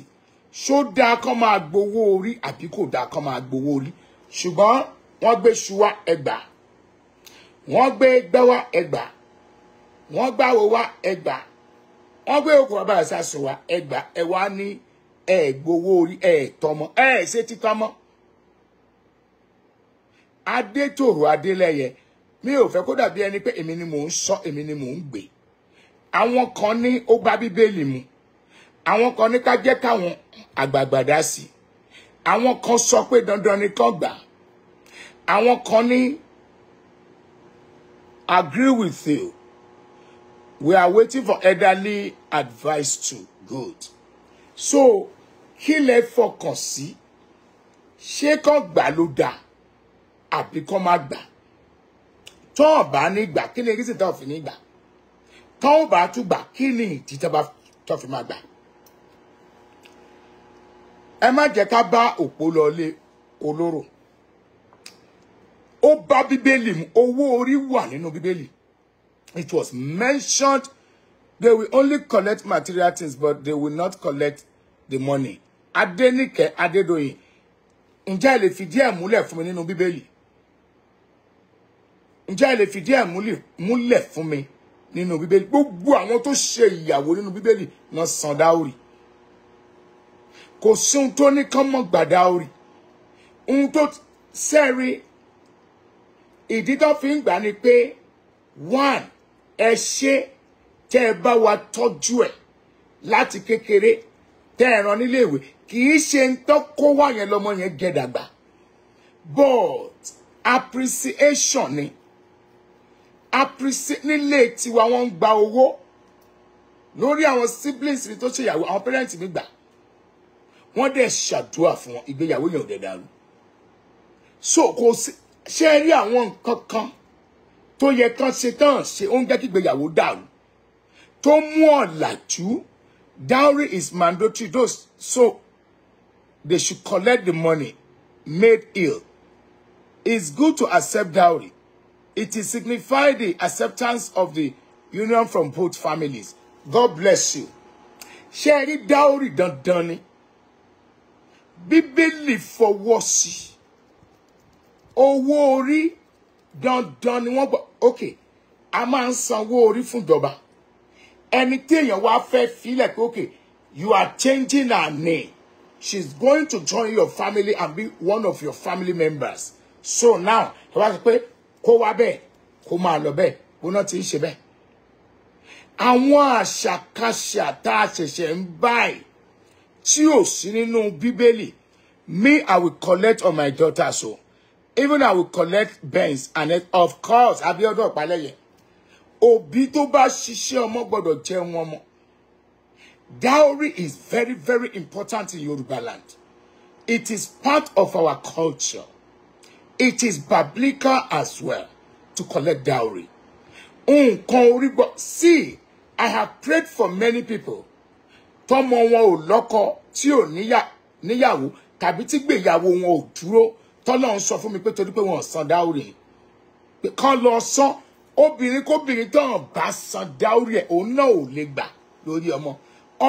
ṣó dáa kán máa gbowó orí àbí kò dáa kán máa gbowó orí? Ṣùgbọ́n wọ́n gbé ṣuwá ẹgbà wọ́n gbé gbẹ́wá ẹgbà wọ́n gbáwo wá ẹgbà wọ́n gbé okùn bàbá àṣàṣùn wá ẹgbà ẹ wá ní ẹ gbowó orí ẹ tọmọ ẹ ṣe títọmọ adétòrò adélẹyẹ. Mi ò fẹ́ kó dàbí ẹni pé ni mò ń sọ ni mò ń àwọn kan ní ó bá bíbélì mu. Àwọn kan ní ká jẹ́ káwọn àgbààgbà dá sí. Àwọn kan sọ pé dandan ni kán gbà. Àwọn kan ní agree with you. We are waiting for elderly advice too good. So kí lẹ fọkàn sí? Ṣé kán gbà ló dáa? Àbí kán má gbà? Tán ò bá ní gbà kí ni tán ò fi ní gbà tán bá tún gbà kí ni bá tán fi má gbà? Ẹ má jẹ́ ká bá òpó lọlé olóró ó bá bíbélì owó orí wà nínú bíbélì. It was mentioned they will only collect material things but they will not collect the money. Adéníkẹ́ Adédoyin ǹjẹ́ ẹ lè fìdí ẹ̀ múlẹ̀ fún mi nínú bíbélì? Ǹjẹ́ ẹ lè fìdí ẹ̀ múlẹ̀ fún mi nínú bíbélì. Gbogbo àwọn tó ṣe ìyàwó nínú bíbélì náà san dáórì. Kò sí ohun tó ní kán mọ́ gbà dáórì. Ohun tó sẹ́rí ìdí tó fi ń gbà ni pé one ẹ ṣe tẹ́ ẹ bá wa tọ́jú ẹ̀ láti kékeré tẹ́ ẹ rán nílé ìwé. Kì í ṣe ń tọ́ kó wá yẹn lọ́mọ yẹn gẹ̀dàgbà but appreciation ni appreciate nílé tiwa wọ́n ń gba owó lórí àwọn siblings mi tó ṣèyàwó àwọn parents mi gbà. Wọ́n dẹ̀ ṣàdúrà fún wọn ìgbéyàwó yẹn ò dẹ̀ dàrú. So kò ṣe é rí àwọn nǹkan kan tó yẹ kán ṣe tán ṣe ó ń jẹ́ kí ìgbéyàwó dàrú? Tó mú ọ̀làjú dowry is mandatory those so they should collect the money made ill. It's good to accept dowry it is signify the acceptance of the union from both families. God bless you. É rí dowry dandan ni? Bíbélì fọwọ́ i owó orí dandan ni wọ́n gbọ́ ok a máa ń sanwó orí fún ìjọba. Ẹni téèyàn wá fẹ́ you are changing her name. She's going to join your family and be one of your family members. So now ẹ wá sọ pé kó wá bẹ́ẹ̀ kó máa lọ bẹ́ẹ̀ bó náà ti ń ṣe bẹ́ẹ̀. Àwọn àṣàkáṣà tá a ṣẹ̀ṣẹ̀ ń báyìí tí ò sí nínú bíbélì me i will collect on my daughter so even i will collect bens and of course abiodun ọpálẹyẹ òbí tó bá ṣiṣẹ́ ọmọ gbọ́dọ̀ jẹun ọmọ dowry is very very important in Yoruba land. It is part of our culture it is biblical as well to collect dowry. Nǹkan see i have prayed for many people. Tọmọ ò lọ́kọ tí ò níyà níyàwó tàbí tí gbéyàwó wọn ò dúró. Tọ́lọ́ ń sọ fún mi pé torí pé wọn ò san dáórì kán lọ san obìnrin kóbìnrin tó hàn bá san dáórì ẹ̀ òun náà ò lè gbà lórí ọmọ.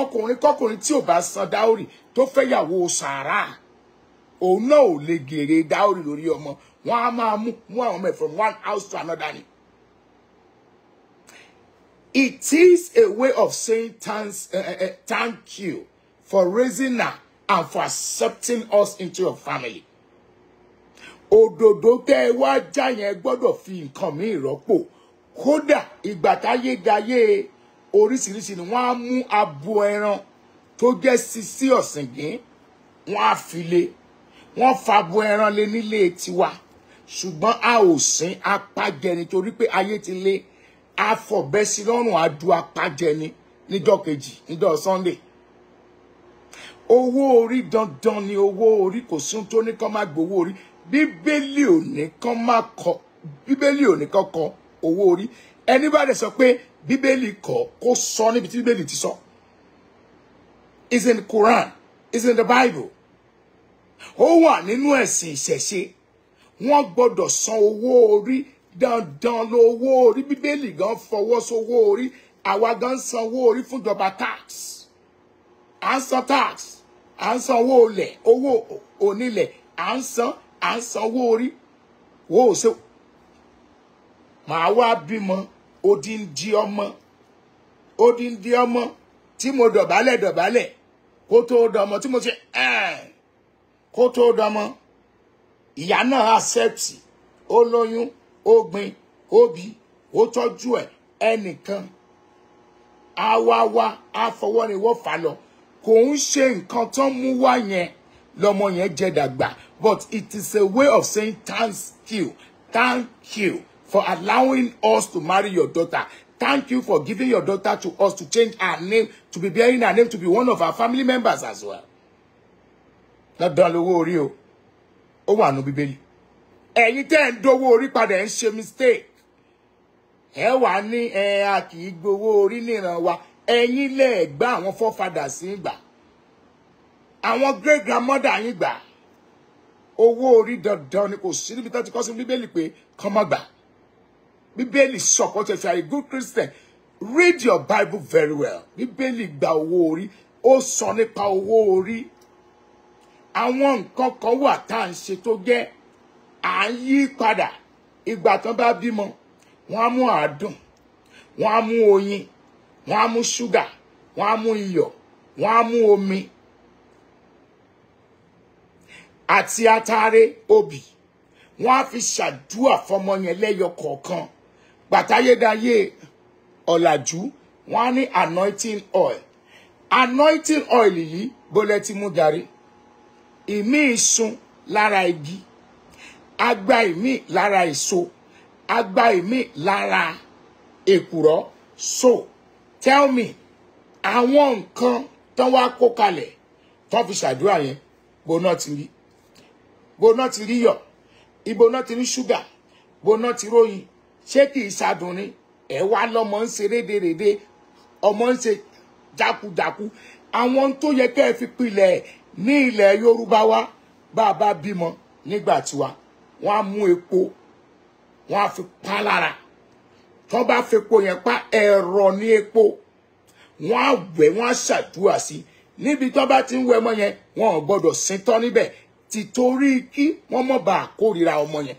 Ọkùnrin kọkùnrin tí ò bá san dáórì tó fẹ́ yàwó sàárà òun náà ò lè gèrè dáórì lórí ọmọ wọn á máa mú mú àwọn ọmọ ẹ̀ from one house to another ni. It is a way of saying thanks, uh, uh, thank you for raising her and for accepting us into your family. Òdòdó tẹ́ ẹ wá já yẹn gbọ́dọ̀ fi nǹkan míì rọ́pò. Kódà ìgbà táyé dayé oríṣiríṣi ni wọ́n á mú abo ẹran tó jẹ́ sisi ọ̀sìngín wọ́n á fi. Wọ́n fa abo ẹran lé nílé tiwa. Ṣùgbọ́n a ò sín apájẹ nítorí pé ayé ti lé afọ̀bẹ́sí lọ́rùn adu apájẹni níjọ́ kejì níjọ́ sunday owó orí dandan ni owó orí kò sún tó ní kán má gbowó orí bíbélì ò ní kán má kọ bíbélì ò ní kán kọ owó orí ẹni bá dẹ̀ sọ pé bíbélì kọ kó sọ níbi tí bíbélì ti sọ It's in Quran. It's in the Bible. Ó wà nínú ẹ̀sìn ìṣẹ̀ṣe. Wọ́n gbọ́dọ̀ san owó orí dandan lówó orí. Bíbélì gan fọwọ́ sówó orí. Àwa gan san owó orí fúnjọba tax. À ń san tax. À ń san owó olẹ̀, owó onílẹ̀. À ń san, à ń san owó orí. Wo ò ṣe. Màá wá bímọ odindi ọmọ. Odindi ọmọ tí mo dọ̀bálẹ̀ dọ̀bálẹ̀ kó tó dọmọ tí mo ṣe ẹ́ẹ̀ kó tó dọmọ. Ìyá náà accept. Ó lóyún ó gbin ó bí ó tọ́jú ẹ̀ ẹnìkan. Ni wọ́n fà lọ. Kò ń ṣe nǹkan tó ń mú wá yẹn. Lọmọ yẹn jẹ dàgbà. But it is a way of saying thank you. Thank you for allowing us to marry your daughter. Thank you for giving your daughter to us to change her name, to be bearing her name, to be one of our family members as well. Lọ́dọ̀ lówó orí o, ó wà nù bíbélì. Ẹ̀yin tẹ́ ń dówó orí padà ń mistake. Ẹ wà ní ẹ a kì í gbowó orí níran wa. Ẹ̀yin lè gbá àwọn forefathers sí gbà. Àwọn great grandmother yín gbà. Owó orí dandan ni kò sí níbi tó ti kọ́ sí bíbélì pé kán má gbà. Bíbélì if you are a good Christian read your Bible very well. Bíbélì gba owó orí ó sọ nípa owó orí. Àwọn nǹkan kan wà tá à ń ṣe tó jẹ́ à ń yí padà. Ìgbà tán bá bímọ, wọ́n á mú àádùn, wọ́n á mú oyin, wọ́n á mú ṣúgà, wọ́n á mú iyọ̀, wọ́n á mú omi àti atare obì. Wọ́n á fi ṣàdúà fọmọ yẹn lẹ́yọ kọ̀ọ̀kan gbàtáyédáyé ọ̀làjú wọn á ní anointing oil anointing oil yìí bólẹ̀ tí mú darí ìmí ìsun lára igi. Agba ìmí lára èso. Agba ìmí lára èkùrọ́. So tell me àwọn nǹkan tán wá kó kalẹ̀ tán fi ṣàdúrà yẹn gbóná ti rí? Gbóná ti rí yọ̀ ibo náà ti rí ṣúgà? Gbóná ti róyin? Ṣé kì í ṣàdùn ni? Ẹ wá lọmọ ń ṣe rédèrèdè ọmọ ń ṣe jákujàku. Àwọn tó yẹ kẹ́ ẹ fi pilẹ̀ ní ilẹ̀ yorùbá wa bá a bá bímọ nígbà tiwa wọ́n á mú epo wọ́n á fi pa lára. Tó bá fi epo yẹn pa ẹ̀rọ ní epo. Wọ́n á wẹ̀ wọ́n á ṣàdúrà sí níbi tó bá ti ń wẹ̀ ọmọ yẹn wọn ò gbọ́dọ̀ síntọ́ níbẹ̀. Tìtorí kí wọ́n mọ̀ bá kórìíra ọmọ yẹn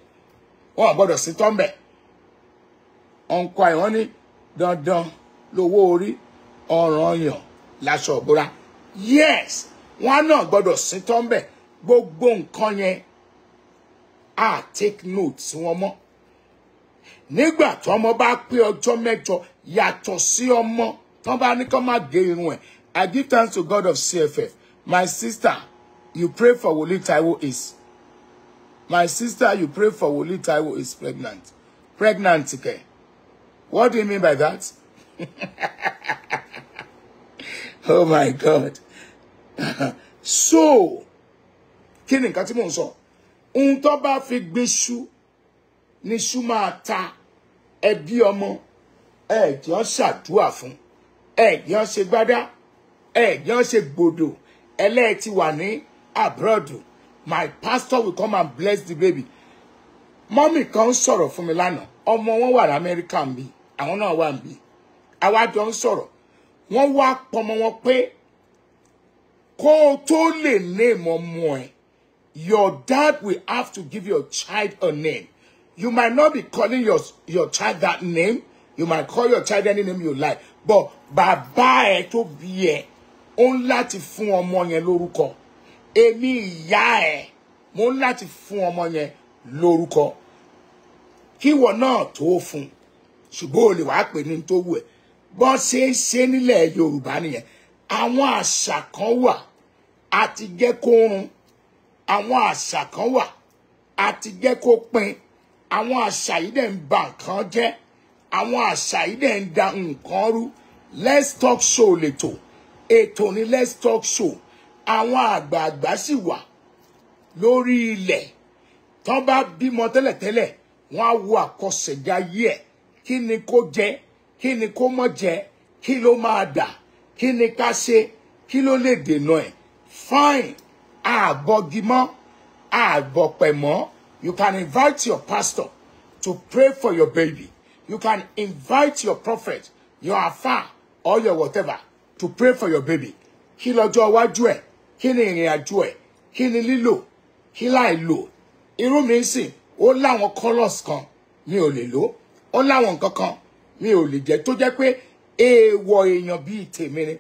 wọn ò gbọ́dọ̀ síntọ́ ń bẹ̀ ọ̀nkọ́ ẹ̀ wọ́n ní dandan lówó orí ọ̀ràn yàn láṣọ ìbora. Yes wọn náà gbọ́dọ̀ sí tọ́ḿbẹ̀ gbogbo nǹkan yẹn á take note wọn mọ́ nígbà tí ọmọ bá pé ọjọ́ mẹ́jọ yàtọ̀ sí ọmọ tán bá ní kán má gé irun ẹ̀ I give thanks to God of CFF my sister you pray for Wole Taiwo is my sister you pray for Wole Taiwo is pregnant pregnant kẹ̀. What do you mean by that? oh my God. so, kí ni nǹkan tí mò ń sọ? Ohun tó bá fi gbin ṣú ni ṣú máa ta ẹbí ọmọ. Ẹ̀jọ́ ṣàdúà fún. Ẹ̀jọ́ ṣe gbádá. Ẹ̀jọ́ ṣe gbòdò. Ẹlẹ́ẹ̀tì wà ní abroad. My pastor will come and bless the baby. Mọ́mì kan ń sọ̀rọ̀ fún mi lánàá. Ọmọ wọn wà ní Amẹ́ríkà ń bí. Àwọn náà wà ń bí. Àwa jọ ń sọ̀rọ̀. Wọ́n wá pọmọ wọn o tó name ọmọ ẹ̀. Your dad will have to give your child a name. You might not be calling your your child that name. You might call your child any name you like. But bàbá ẹ tó bí ẹ ó ń láti fún ọmọ yẹn lórúkọ. Èmi ìyá ẹ mo ń láti fún ọmọ yẹn lórúkọ. Kíwọ náà tó fún ṣùgbọ́n o lè wá pè ní tó wù ẹ́. Bọ́n ṣe ń ṣe nílẹ̀ yorùbá nìyẹn. Kan wà àti jẹ́ kó run. Àwọn àṣà kan wà. Àti jẹ́ kó pin. Àwọn àṣà yìí dẹ̀ ń ba nǹkan jẹ́. Àwọn àṣà yìí dẹ̀ ń da nǹkan rú. Let's talk show lẹ́tọ̀ ètò ní let's talk show. Àwọn àgbààgbà sì wà lórí ilẹ̀. Tán bá bímọ tẹ́lẹ̀tẹ́lẹ̀ wọ́n á wo àkọsẹ̀jáyé ẹ̀. Kí ni kó jẹ? Kí ni kó mọ̀ jẹ? Kí ló máa dà? Kí ni ká ṣe? Kí ló lè dènà ẹ̀ fine. Àbọ̀gimọ́ àbọ̀pẹ̀ mọ́ you can invite your pastor to pray for your baby. You can invite your prophet your afa or your whatever to pray for your baby. Kí lọ́jọ́ iwájú ẹ̀? Kí ni ìrìn àjò ẹ̀? Kí ni lílò? Kí láì lò? Irú mi ń sìn ó láwọn kan mi ò lè lò. Ó láwọn nǹkan kan mi ò lè jẹ. Tó jẹ́ pé èèwọ̀ èèyàn bíi tèmi ni.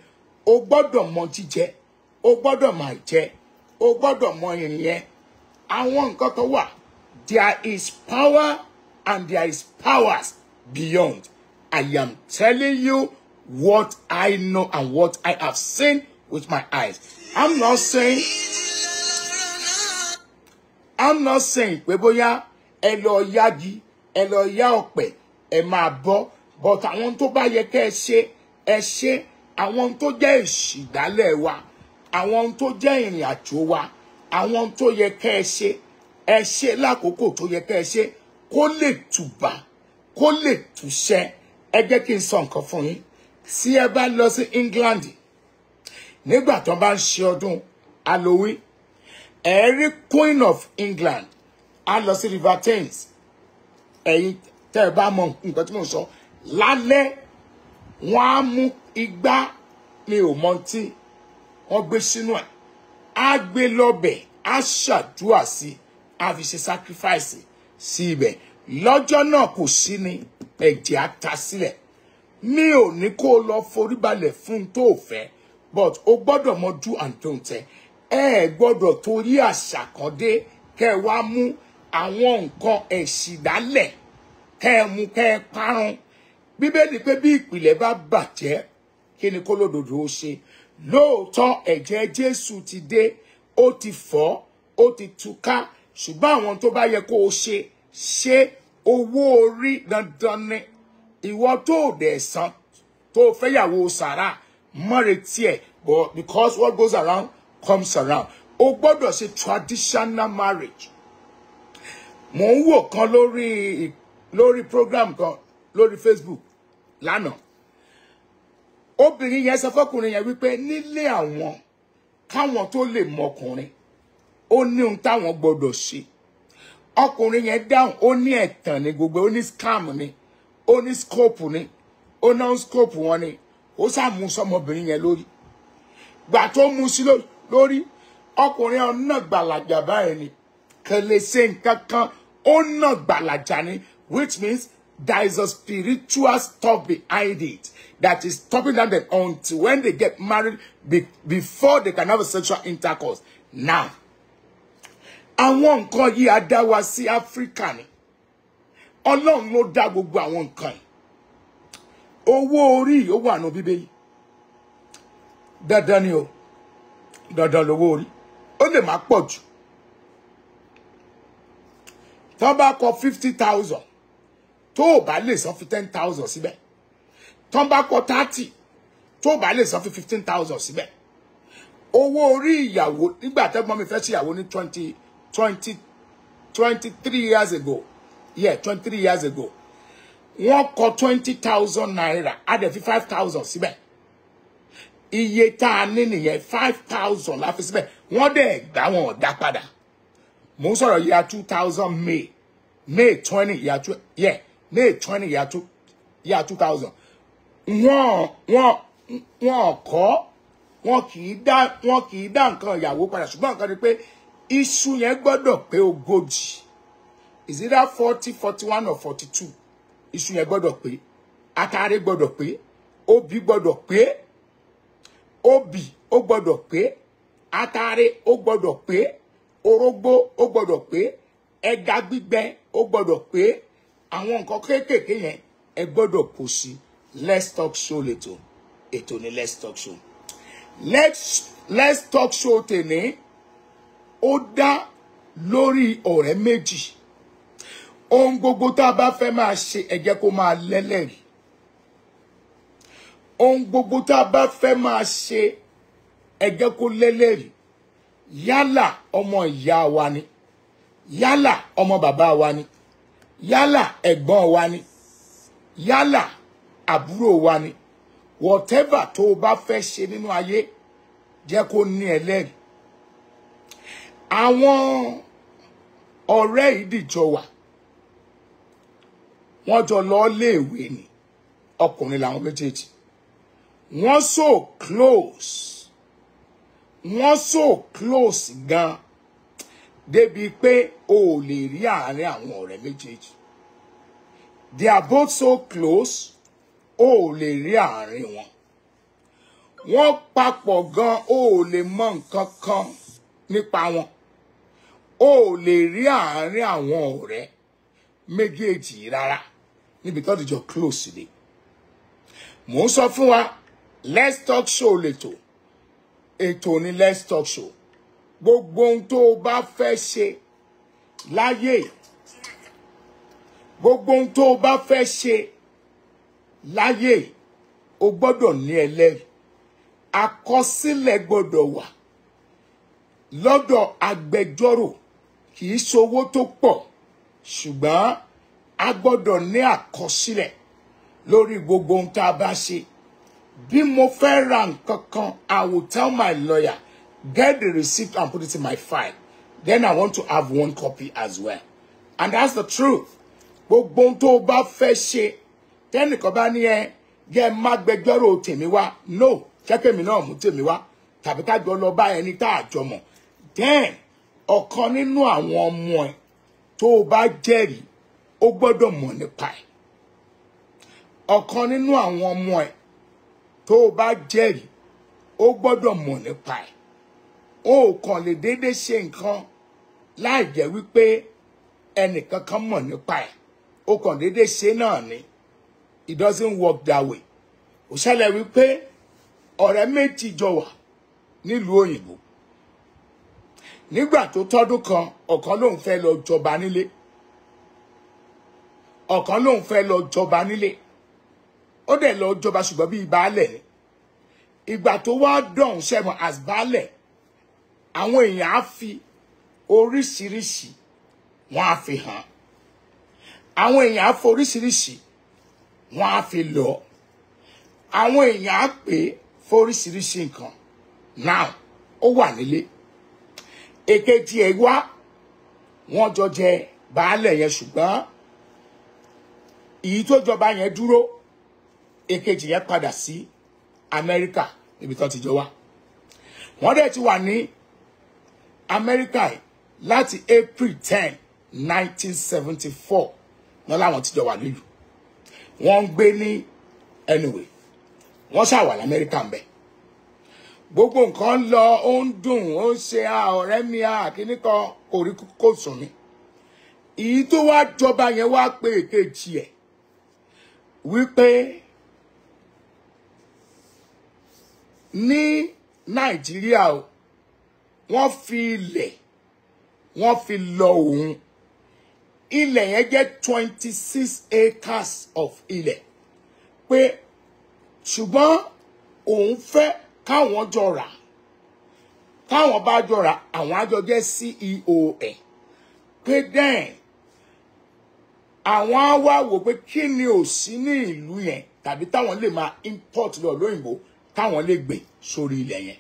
O gbọ́dọ̀ mọ jíjẹ o gbọ́dọ̀ máa jẹ o gbọ́dọ̀ mọ ìrìn yẹn àwọn nǹkan kan wà. There is power and there is powers beyond. I am telling you what I know and what I have seen with my eyes. I'm not saying I'm not saying pé bóyá ẹ lọ yági ẹ lọ yá ọ̀pẹ ẹ máa bọ́. But àwọn tó bá yẹ kẹ́ ẹ ṣe ẹ ṣe. Àwọn tó jẹ́ ìṣìdálẹ̀ wa àwọn tó jẹ́ ìrìn àjò wa àwọn tó yẹ kẹ́ ẹ ṣe ẹ ṣe lákòókò tó yẹ kẹ́ ẹ ṣe kó lè tùbà kó lè túṣẹ. Ẹ jẹ́ kí n sọ nǹkan fún yín. Tí ẹ bá lọ sí England nígbà tó bá ń ṣe ọdún Halloween ẹ rí Queen of England á lọ sí River Thames. Ẹ̀yin tẹ́ ẹ bá mọ nǹkan tí mo sọ lálẹ́ wọ́n á mú igbá. Mi ò mọ tí wọ́n gbé sínú ẹ̀. Á gbé lọ́bẹ̀ á ṣàdúrà sí á fi ṣe sacrifice sí ibẹ̀. Lọ́jọ́ náà kò sí ni ẹ̀jẹ̀ á ta sílẹ̀. Mi ò ní kó o lọ foríbalẹ̀ fún tó fẹ́ but o gbọ́dọ̀ mọ do and don't ẹ. Ẹ gbọ́dọ̀ torí àṣà kan dé kẹ́ wá mú àwọn nǹkan ẹ̀ṣìdálẹ̀ kẹ́ ẹ mú kẹ́ parun. Bíbélì pé bí ìpìlẹ̀ bá bàjẹ́ kí ni kó lódodo ó ṣe lóòótọ́ ẹ̀jẹ̀ jésù ti dé ó ti fọ́ ó ti túká. Ṣùgbọ́n àwọn tó bá yẹ kó o ṣe ṣe owó orí dandan ni. Ìwọ tó dẹ̀ san tó fẹ́yàwó sàrà mọ́retí ẹ̀. But because what goes around comes around. O gbọ́dọ̀ ṣe traditional marriage. Mò ń wò kan lórí lórí program kan lórí Facebook lánàá obìnrin yẹn sọ fọkùnrin yẹn wípé nílé àwọn káwọn tó lè mọkùnrin ó ní ohun táwọn gbọ́dọ̀ ṣe. Ọkùnrin yẹn dáhùn ó ní ẹ̀tàn ní gbogbo ó ní scam ni ó ní scope ni ó ná scope wọn ni. Ó sàmú sọmọbìnrin yẹn lórí. Gbà tó mú sí lórí ọkùnrin ọ̀nà gbàlàjà báyìí ni. Ṣe nǹkan kan ó nà gbàlàjà ni which means there is a spiritual stuff behind it that is stopping them until when they get married be, before they can have a sexual intercourse. Now àwọn nǹkan yìí á dá wa sí áfíríkà ni. Ọlọ́run ló dá gbogbo àwọn nǹkan yìí. Owó orí ó wà ní bíbélì. Dandan ni o. Dandan lówó orí. Ó lè fifty thousand tó o bá lè san fi ten thousand síbẹ̀. Wọ́n bá kọ thirty tó o bá lè san fi fifteen thousand síbẹ̀. Owó orí ìyàwó nígbà tẹ́gbọ́n mi fẹ́ ṣe ìyàwó ní twenty twenty twenty three years ago. Yeah twenty three years ago. Wọ́n kọ twenty thousand naira á dẹ̀ fi five thousand síbẹ̀. Iye tá a ní nìyẹn five thousand la fi síbẹ̀. Wọ́n dẹ̀ gbà wọn dá padà. Mo ń sọ̀rọ̀ year two thousand may may twenty year two yeah may twenty year two year two thousand. Wọ́n wọ́n wọ́n kọ́ wọn kì í dá wọn kì í dá nǹkan ìyàwó padà. Ṣùgbọ́n nǹkan ni pé iṣu yẹn gbọ́dọ̀ pé ogójì. Is either forty forty one or forty two iṣu yẹn gbọ́dọ̀ pé. Atare gbọ́dọ̀ pé. Obì gbọ́dọ̀ pé. Obì ó gbọ́dọ̀ pé. Atare ó gbọ́dọ̀ pé. Orógbó ó gbọ́dọ̀ pé. Ẹja gbígbẹ ó gbọ́dọ̀ pé àwọn nǹkan kéékèèké yẹn ẹ gbọ́dọ̀ kó sí let's talk show lẹ́tọ̀ ètò ní let's talk show. Let's let's talk show tèmi ó dá lórí ọ̀rẹ́ méjì. Ohun gbogbo tá a bá fẹ́ máa ṣe ẹ jẹ́ kó máa lẹ́lẹ́rìí. Ohun gbogbo tá a bá fẹ́ máa ṣe ẹ kó lẹ́lẹ́rìí. Yálà ọmọ ìyá wa ni yálà ọmọ bàbá wa ni yálà ẹ̀gbọ́n wa ni. Yálà àbúrò wa ni. Whatever tó o bá fẹ́ ṣe nínú ayé jẹ́ kó ní ẹlẹ́rìí. Àwọn ọ̀rẹ́ yìí dìjọ wà. Wọ́n jọ lọ léèwé ni ọkùnrin làwọn méjèèjì. Wọ́n so close. Wọ́n so close gan débi pé o ò lè rí àárín àwọn ọ̀rẹ́ méjèèjì. They are both so close o ò lè rí àárín wọn. Wọ́n papọ̀ gan o ò lè mọ nǹkan kan nípa wọn. O ò lè rí àárín àwọn ọ̀rẹ́ méjèèjì rárá níbi tó ti jọ close dé mò ń sọ fún wa let's talk show lẹ́tọ̀ ètò ní let's talk show gbogbo ohun tó o bá fẹ́ ṣe láyé gbogbo ohun tó o bá fẹ́ ṣe láyé o gbọ́dọ̀ ní ẹlẹ́rìí. Àkọsílẹ̀ gbọ́dọ̀ wà lọ́dọ̀ agbẹjọ́rò kì í ṣowó tó pọ̀ ṣùgbọ́n a gbọ́dọ̀ ní àkọsílẹ̀ lórí gbogbo ohun tá a bá ṣe. Bí mo fẹ́ ra nǹkan kan I my lawyer get the receipt and put it in my file. Then I want to have one copy as well. And that's the truth. Gbogbo ohun o bá fẹ́ ṣe tẹ́nìkan bá ní ẹ jẹ́ má gbẹjọ́rò tèmi wá. No kẹ́kẹ́mi náà mú tèmi wá. Tàbí ká jọ lọ bá ẹni tá a jọ mọ̀. Then ọ̀kan nínú àwọn ọmọ ẹ̀ tó o bá jẹ́rìí ó gbọ́dọ̀ mọ̀ nípa ẹ̀. Ọ̀kan nínú àwọn ọmọ ẹ̀ tó o bá jẹ́rìí ó gbọ́dọ̀ o kàn lè déédéé ṣe nǹkan láì jẹ́ wípé ẹnìkan kan mọ̀ nípa ẹ̀. O kàn déédéé ṣe náà ni. It doesn't work that way. Ó ṣẹlẹ̀ wípé ọ̀rẹ́ méjì jọ wà nílùú òyìnbó. Nígbà tó tọ́dún kan ọ̀kan lòun fẹ́ lọ jọba nílé. Ọ̀kan lòun fẹ́ lọ jọba nílé. Ó dẹ̀ lọ jọba ṣùgbọ́n bíi baálẹ̀ ni. Ìgbà tó wá dọ̀hún sẹ́mọ̀ as baálẹ̀ àwọn èèyàn á fi oríṣiríṣi wọn á fi hàn. Àwọn èèyàn á fi oríṣiríṣi wọn á fi lọ. Àwọn èèyàn á pè é fóríṣiríṣi nǹkan. Now ó wà nílé. Èkejì ẹ̀ wá wọ́n jọ jẹ baálẹ̀ yẹn ṣùgbọ́n èyí tó jọba yẹn dúró èkejì yẹn padà sí amẹ́ríkà níbi tó ti jọ wá. Wọ́n dẹ̀ ti wà ní amẹ́ríkà yìí láti april ten nineteen seventy four náà làwọn ti jọ wà nílùú. Wọ́n ń gbé ní anyway. Wọ́n ṣàwà lamẹ́ríkà ń bẹ̀. Gbogbo nǹkan lọ ó ń dùn ó ń ṣe ọ̀rẹ́ mi àkíní kan kò rí kó sùn mí èyí tó wá jọba yẹn wá pé èkejì ẹ̀ wípé ní nàìjíríà o wọ́n fi ilẹ̀ wọ́n fi lọ òun. Ilẹ̀ yẹn jẹ́ twenty six acres of ilẹ̀. Pé ṣùgbọ́n òun fẹ́ káwọn jọ rà. Káwọn bá jọ rà àwọn àjọ jẹ́ CEO ẹ̀. Pé then àwọn á wá wò pé kí ni ò sí ní ìlú yẹn tàbí táwọn lè máa import lọ lóyìnbó táwọn lè gbé sórí ilẹ̀ yẹn.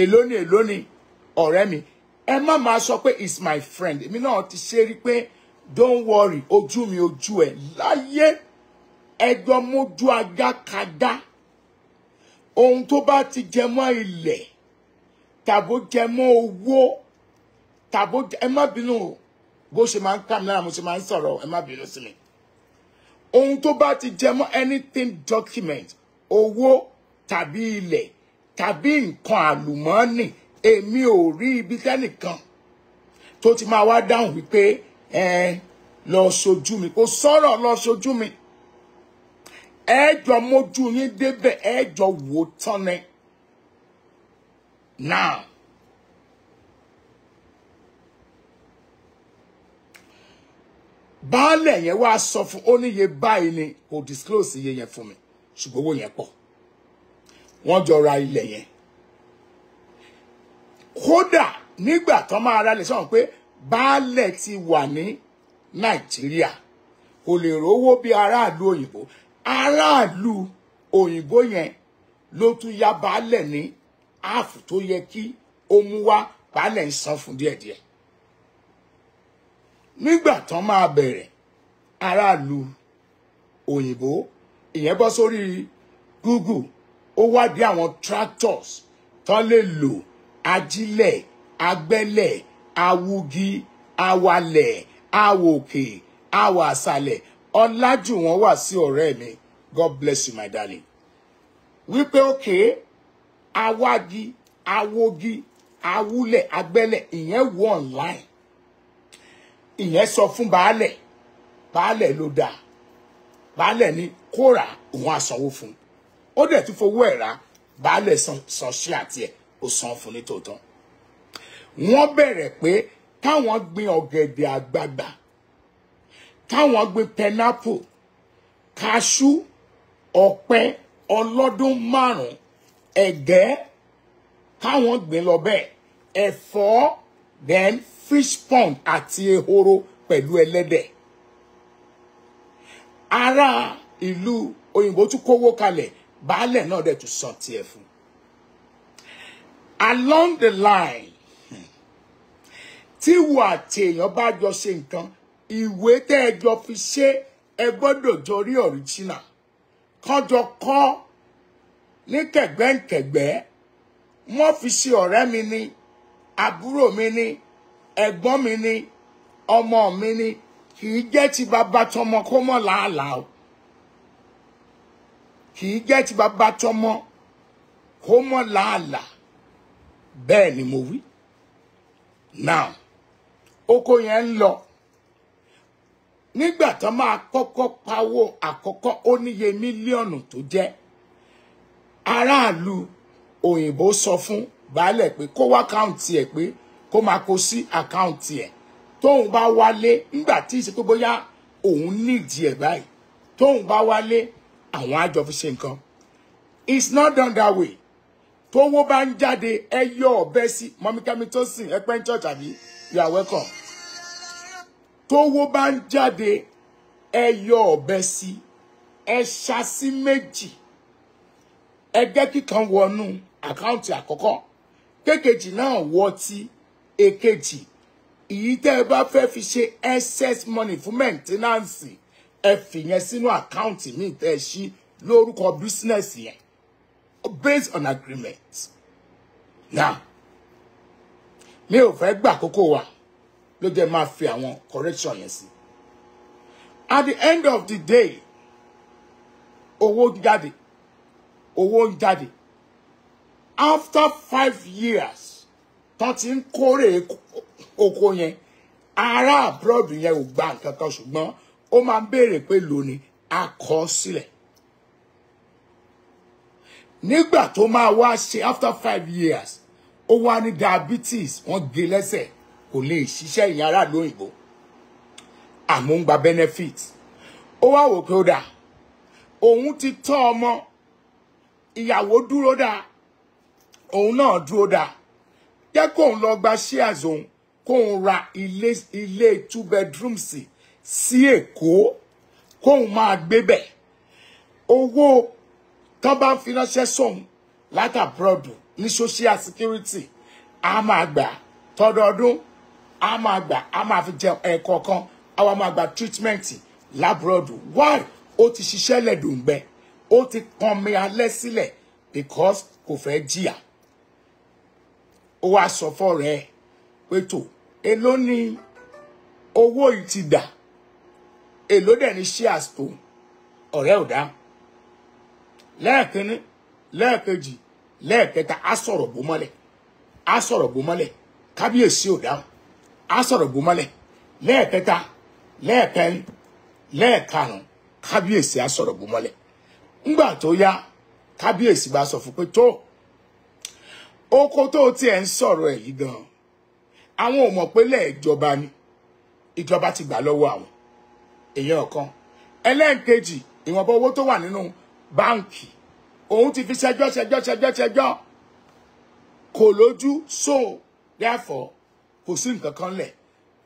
Èló ni èló ni ọ̀rẹ́ mi ẹ má máa sọ pé it's my friend. Èmi náà ti ṣe rí pé don't worry ojú mi ojú ẹ láyé. Ẹjọ́ mójú ajá kadá. Ohun tó bá ti jẹ mọ́ ilẹ̀ tàbó jẹ mọ́ owó tàbó ẹ má bínú o. Bó ṣe máa ń kà mí lára mo ṣe máa ń sọ̀rọ̀ ẹ má bínú sí mi. Ohun tó bá ti jẹ mọ́ anything document owó tàbí ilẹ̀ tàbí nǹkan àlùmọ́ọ́nì èmi ò rí ibi tẹ́nìkan tó ti máa wá dáhùn wípé ẹ lọ ṣojú mi. Kò sọ̀rọ̀ lọ ṣojú mi. Ẹ jọ mójú yín débẹ̀ ẹ jọ now baálẹ̀ yẹn wá sọ fún ó níye báyìí ni kò disclose iye yẹn fún mi. Ṣùgbọ́n owó yẹn pọ̀. Wọ́n ra ilẹ̀ yẹn kódà nígbà tó máa ra ilẹ̀ sọ̀rọ̀ pé baálẹ̀ ti wà ní nàìjíríà kò lè rówó bí aráàlú òyìnbó. Aráàlú òyìnbó yẹn ló tún ya baálẹ̀ ní áàfù tó yẹ kí ó mú wá. Baálẹ̀ ń san fún díẹ̀díẹ̀. Nígbà tán máa bẹ̀rẹ̀ aráàlú òyìnbó ìyẹn bọ́ sórí google ó wádìí àwọn tractors tán lè lò ajílẹ̀ agbẹ́lẹ̀ awugi awalẹ̀ awòkè awàsàlẹ̀. Ọlájú wọn wà sí ọ̀rẹ́ mi. God bless you my darling. Wípé òkè awagi awogi awúlẹ̀ agbẹ́lẹ̀ ìyẹn wọ online. Ìyẹn sọ fún baálẹ̀. Baálẹ̀ ló dáa baálẹ̀ ní kóra òun àsanwó fún un. Ó dẹ̀ tún fowó ẹ̀ rà. Baálẹ̀ san san ṣí àti ẹ̀ ó san fún ní tòótọ́. Wọ́n bẹ̀rẹ̀ pé káwọn gbin ọ̀gẹ̀dẹ̀ àgbagbà káwọn gbin pineapple kaṣú ọ̀pẹ ọlọ́dún márùn-ún ẹ̀gẹ́ káwọn gbin lọ bẹ́ẹ̀ ẹ̀fọ́ then fish pond àti ehoro pẹ̀lú ẹlẹ́dẹ̀. Ará ìlú òyìnbó tún kówó kalẹ̀ baálẹ̀ náà dẹ̀ tún san tiẹ̀ fún along the line tí wo àti èèyàn bá jọ ṣe nǹkan ìwé tẹ́ ẹ jọ fi ṣe ẹ gbọ́dọ̀ jọ original. Kọjọ kọ́ ní kẹ̀gbẹ́ǹkẹ̀gbẹ́. Wọ́n fi ṣe ọ̀rẹ́ mi ní àbúrò mi ní ẹ̀gbọ́n mi ní ọmọ mi ní kì í jẹ́ ti bàbá tọmọ kó mọ̀ làálàá o. Kì í jẹ́ ti bàbá tọmọ kó mọ̀ làálàá bẹ́ẹ̀ ni mo wí. Now oko yẹn ń lọ. Nígbà tó máa kọ́kọ́ pawó àkọ́kọ́ ó níye mílíọ̀nù tó jẹ́. Aráàlú òyìnbó sọ fún baálẹ̀ pé kó wá káùntì ẹ̀ pé kó máa kó sí àkáùntì ẹ̀. Tóun bá wálé nígbà tí ìṣe pé bóyá òun nídìí ẹ̀ báyìí tóun bá wálé àwọn àjọ fi ṣe nǹkan. It's not done that way tówó bá ń jáde ẹ yọ ọ̀bẹ sí. Mọmíkámi tó sìn ẹ pẹ́ ń church àbí? You are welcome. Tówó bá ń jáde ẹ yọ ọ̀bẹ sí. Ẹ ṣá sí méjì. Ẹ jẹ́ kíkan wọnú àkáǹtì àkọ́kọ́. Kékejì náà wọ ti èkejì. Èyí tẹ́ ẹ bá fẹ́ fi ṣe excess money fún maintenance ẹ fìyẹn sínú àkáǹtì míì tẹ́ ẹ ṣí lórúkọ business yẹn based on agreement. Now mi ò fẹ́ gbà kókó wa ló jẹ́ máa fi àwọn correction yẹn sí. At the end of the day owó ń jáde owó ń jáde. After five years tán ti ń kórè oko yẹn ará abroad yẹn ò gba nǹkan kan ṣùgbọ́n ó máa ń béèrè pé lónìí nígbà tó máa wá ṣe after five years ó wá ní diabetes wọ́n gé lẹ́sẹ̀ kò lè ṣiṣẹ́ ìyẹn aráàlú òyìnbó. Àmọ́ ń gba benefit. Ó wá wò pé ó dà òun ti tọ́ ọmọ. Ìyàwó dúró dá òun náà dúró dá jẹ́ kóun lọ gba shares òun kóun ra ilé ilé two bedrooms sí Èkó kóun máa gbé bẹ̀. Owó tán bá ń fi ránṣẹ́ sóun látàbúrọ̀dù ní social security a máa gbà. Tọdọọdún a máa gbà. A máa fi jẹ ẹ̀kọ̀ọ̀kan a wá máa gba treatment lábúrọ̀dù why? Ó ti ṣiṣẹ́ lẹ́dùngbẹ́ ó ti pọnmi alẹ́ sílẹ̀ because kò fẹ́ jìyà. Ó wá sọ fọ́rẹ́ ẹ̀ pé tó èló ni owó yìí ti dà? Èló dẹ̀ ní shares tó? Ọ̀rẹ́ ò dáhùn lẹ́ẹ̀kínní lẹ́ẹ̀kejì lẹ́ẹ̀kẹta á sọ̀rọ̀ bó mọ́lẹ̀ kábíyèsí ò dáhùn á sọ̀rọ̀ lẹ́ẹ̀kẹta lẹ́ẹ̀kẹrin lẹ́ẹ̀karùn kábíyèsí á sọ̀rọ̀ ńgbà tó yá kábíyèsí bá sọ fún pé tó oko tó tiẹ̀ ń sọ̀rọ̀ ẹ̀ gan àwọn ò mọ̀ pé lẹ́ẹ̀jọba ni ìjọba ti gbà lọ́wọ́ àwọn. Èèyàn kan ẹlẹ́ẹ̀kejì ìwọ̀nba owó tó wà nínú báǹkì. Òun ti fi ṣẹjọ́ ṣẹjọ́ ṣẹjọ́ ṣẹjọ́. Kò lójú so therefore kò sí nǹkan kan lẹ̀.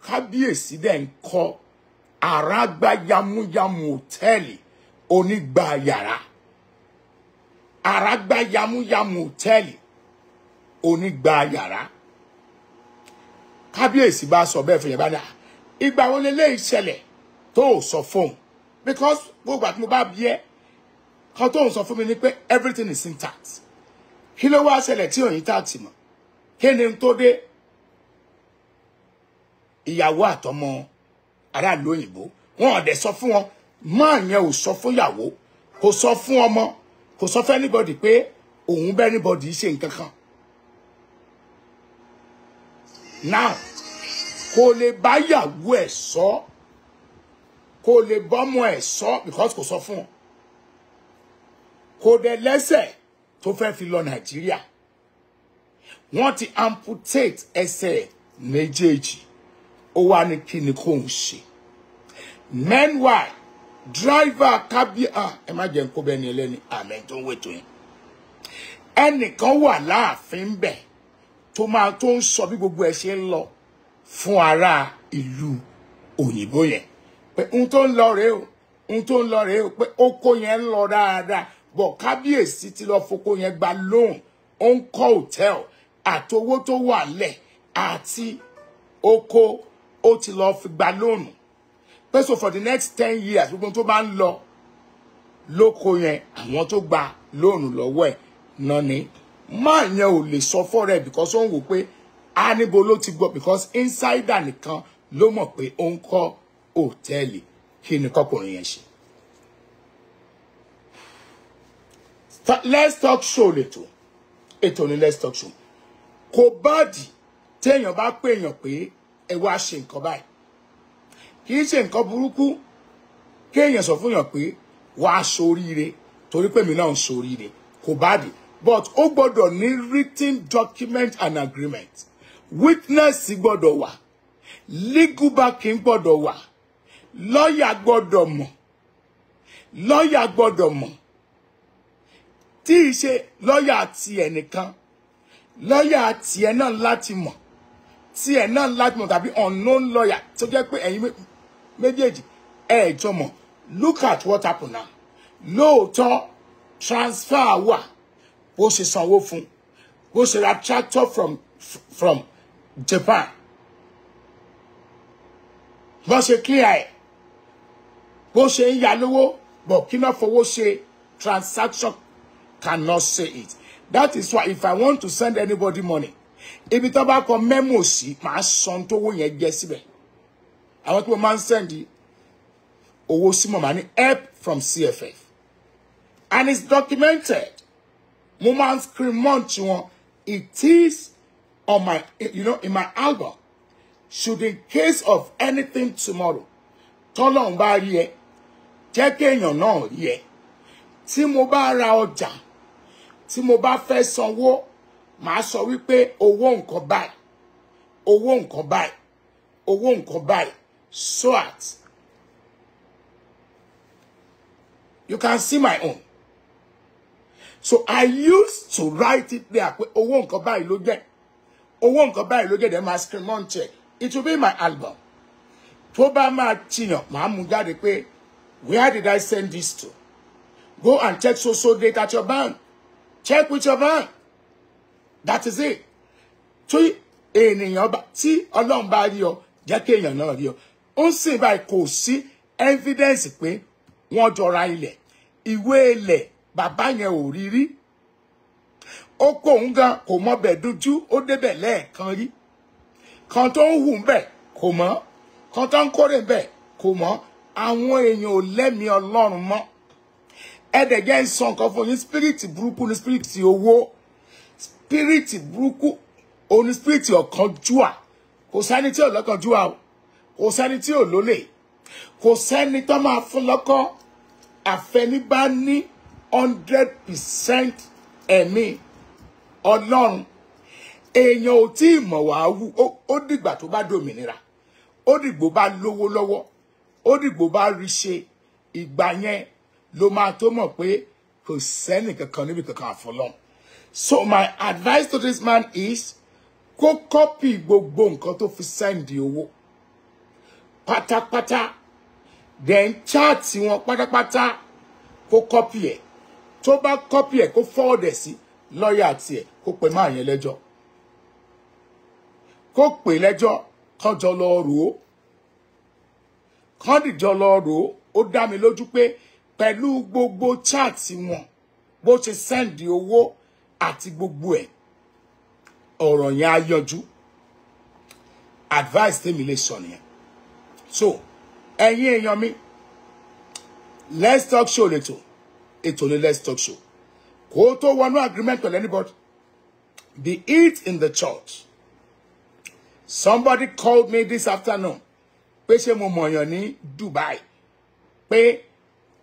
Kábíyèsí dẹ̀ ń kọ́ àràgbá yamuyamu hòtẹ́ẹ̀lì onígbà yàrá. Àràgbá yamuyamu hòtẹ́ẹ̀lì onígba yàrá. Kábíyèsí bá sọ bẹ́ẹ̀ fún yẹn bá dà ìgbà wo lè léyìí ṣẹlẹ̀ tó sọ fóun? Because gbogbo àti mo bá bí ẹ kan tó ń sọ fún mi ni pé everything is intact. Kí ló wá ṣẹlẹ̀ tí òyìn tààtì mọ̀? Kí ni tó dé? Ìyàwó àtọmọ aráàlú òyìnbó wọn ò dẹ̀ sọ fún wọn. Máa yẹn ò sọ fún ìyàwó kò sọ fún ọmọ kò sọ fún anybody pé òun bẹ́ẹ̀ anybody ṣe nǹkan kan. Now kò lè bá ìyàwó ẹ̀ sọ kò lè bọ́mọ ẹ̀ sọ because kò sọ fún wọn kò dẹ̀ lẹ́sẹ̀ tó fẹ́ fi lọ nàìjíríà. Wọ́n ti amputate ẹsẹ̀ méjèèjì. Ó wá ní kí ni kò ń ṣe. Meanwhile driver kábí ah ẹ má jẹ́ kó bẹ́ẹ̀ ni ẹlẹ́ni. Àmì tó ń wètò yẹn. Ẹnìkan wà láàfin bẹ̀ tó máa tó ń sọ bí gbogbo ẹ ṣe ń lọ fún ará ìlú òyìnbó yẹn. Pé ohun tó ń lọ rèé o ohun tó ń lọ rèé o pé oko yẹn ń lọ dáadáa bọ̀ kábíyèsí ti lọ foko yẹn gba lóhùn ó ń kọ́ hòtẹ́ẹ̀lì àti owó tó wà lẹ̀ àti oko ó ti lọ fi gba lóhùn pé so for the next ten years gbogbo tó bá ń lọ lóko yẹn àwọn tó gba lóhùn lọ́wọ́ ẹ̀ náà ni. Máa yẹn ò lè sọ fọ́rẹ́ because ó ń wò pé a níbo ló ti gbọ́ because insider nìkan ló mọ̀ pé ó ń kọ́ hòtẹ́ẹ̀lì. Kí ni kọ́kùnrin yẹn ṣe. Let's talk show lẹ́tọ̀. Ètò ni let's talk show. Kò báàdì téèyàn bá pè èèyàn pé ẹ wá ṣe nǹkan báyìí. Kì í ṣe nǹkan burúkú kéèyàn sọ fún yàn pé wàá ṣoríire torí pé mi náà ń ṣoríire. Kò báàdì. But ó gbọ́dọ̀ ní written document and agreement. Witness gbọ́dọ̀ wà. Legal backing gbọ́dọ̀ wà. Lọ́ọ̀yà gbọ́dọ̀ mọ̀. Lọ́ọ̀yà gbọ́dọ̀ mọ̀ tí í ṣe lọ́ọ̀yà tiẹ̀ nìkan lọ́ọ̀yà tiẹ̀ náà láti mọ̀ tiẹ̀ náà láti mọ̀ tàbí unknown lawyer tó jẹ́ pé ẹ̀yin mé- méjèèjì ẹ̀ jọ mọ̀. Look at what happen now. Lóòótọ́ transfer wà. Bó ṣe sanwó fún bó ṣe ra tractor from from Japan. Bó ṣe clear ẹ̀ bó ṣe ń ya lówó bọ̀ kí náà fowó ṣe transaction cannot say it. That is why if I want to send anybody money ibi tó bá kọ memo sí màá san tówó yẹn jẹ síbẹ̀. Àwọn tí send owó sí mọ̀ máa ní help from CFF and it's documented. Mo máa ń screen month wọn. It is on my you know in my album. Should in case of anything tomorrow tọ́lọ́run bá rí ẹ jẹ́ kéèyàn náà rí ẹ. Tí mo bá ra tí mo bá fẹ́ sanwó màá sọ wípé owó nǹkan báyìí owó nǹkan báyìí owó nǹkan báyìí. So at you can see my own. So I used to write it there pé owó nǹkan báyìí ló jẹ́. Owó nǹkan báyìí ló jẹ́ dẹ̀ máa screen month it will be my album. Tó bá máa tiyàn màá mú jáde pé where did I send this to? Go and check so so date at your bank check with your bank that is it. Tí ènìyàn bá tí ọlọ́run bá rí ọ jẹ́ kí èèyàn náà rí ọ. Ó ń evidence pé wọ́n jọra ilẹ̀. Ìwé ilẹ̀ bàbá yẹn ò rí rí. Ó kó òun gan kò mọ bẹ̀ dúdú ó débẹ̀ lẹ́ẹ̀kan rí. Kan tó ń hù ń ẹ̀ẹ́dẹ̀gẹ́ ń sọ nǹkan fún yín. Spirit burúkú ni spirit owó. Spirit burúkú òun ni spirit ọ̀kánjúà kò sẹ́ni tí ò lọ́kànjúà o. Kò sẹ́ni tí ò lólè. Kò sẹ́ni tó máa fún lọ́kọ́. Àfẹnibá ní hundred percent ẹ̀mí ọlọ́run. Èèyàn ò tí ì mọ̀ wá wú. Ó dìgbà tó bá dòmìnira. Ó dìgbò bá lówó lọ́wọ́. Ó dìgbò bá rí ṣe. Ìgbà yẹn ló máa tó mọ̀ pé kò sẹ́nì kankan níbi kankan àfọlọ́run so my advice to this man is kó kọ́pì gbogbo nǹkan tó fi sẹ́ndì owó pátápátá then chaati wọn pátápátá kó kọ́pì ẹ̀. Tó bá kọ́pì ẹ̀ kó forward ẹ̀ sí lọ́ọ̀yà tiẹ̀ kó pe máa yẹn lẹ́jọ́. Kó pè lẹ́jọ́ kọjọ lọ rò ó. Kán dìjọ lọ rò ó ó dá mi lójú pé pẹ̀lú gbogbo chaati wọn bó ṣe sẹ́ndì owó àti gbogbo ẹ̀. Ọ̀rọ̀ yẹn á yọjú. Advice tèmi lè sọ nìyẹn. So ẹ̀yin èèyàn mi let's talk show lẹ́tọ̀ ètò ní let's talk show. Kó tó wọnú agreement pẹ̀lú anybody. Be it in the church. Somebody called me this afternoon pé ṣé mo mọ̀yàn ní Dubai? Pé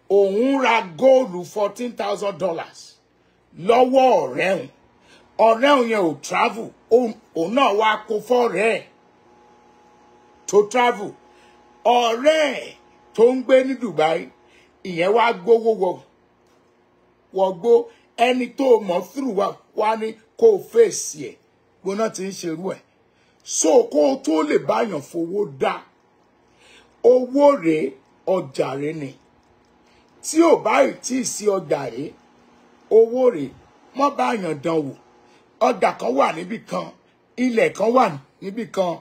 òun ra góòlù fourteen thousand dollars lọ́wọ́ ọ̀rẹ́ òun. Ọ̀rẹ́ òun yẹn ò travel. Òun náà wá kó fọ́ọ̀rẹ́ ẹ̀ tó travel. Ọ̀rẹ́ ẹ̀ tó ń gbé ní Dubai ìyẹn wá gbówó wọ wọgbó ẹni tó mọ̀ through wa wá ní kó fèsì ẹ̀. Gbóná ti ń ṣerú ẹ̀. So kó o tó lè báyàn fowó dá. Owó rèé ọjà rèé ni tí ò báyìí tí ì sí ọjà rèé owó rèé wọ́n báyàn dán wò. Ọjà kan wà níbì kan ilẹ̀ kan wà níbì kan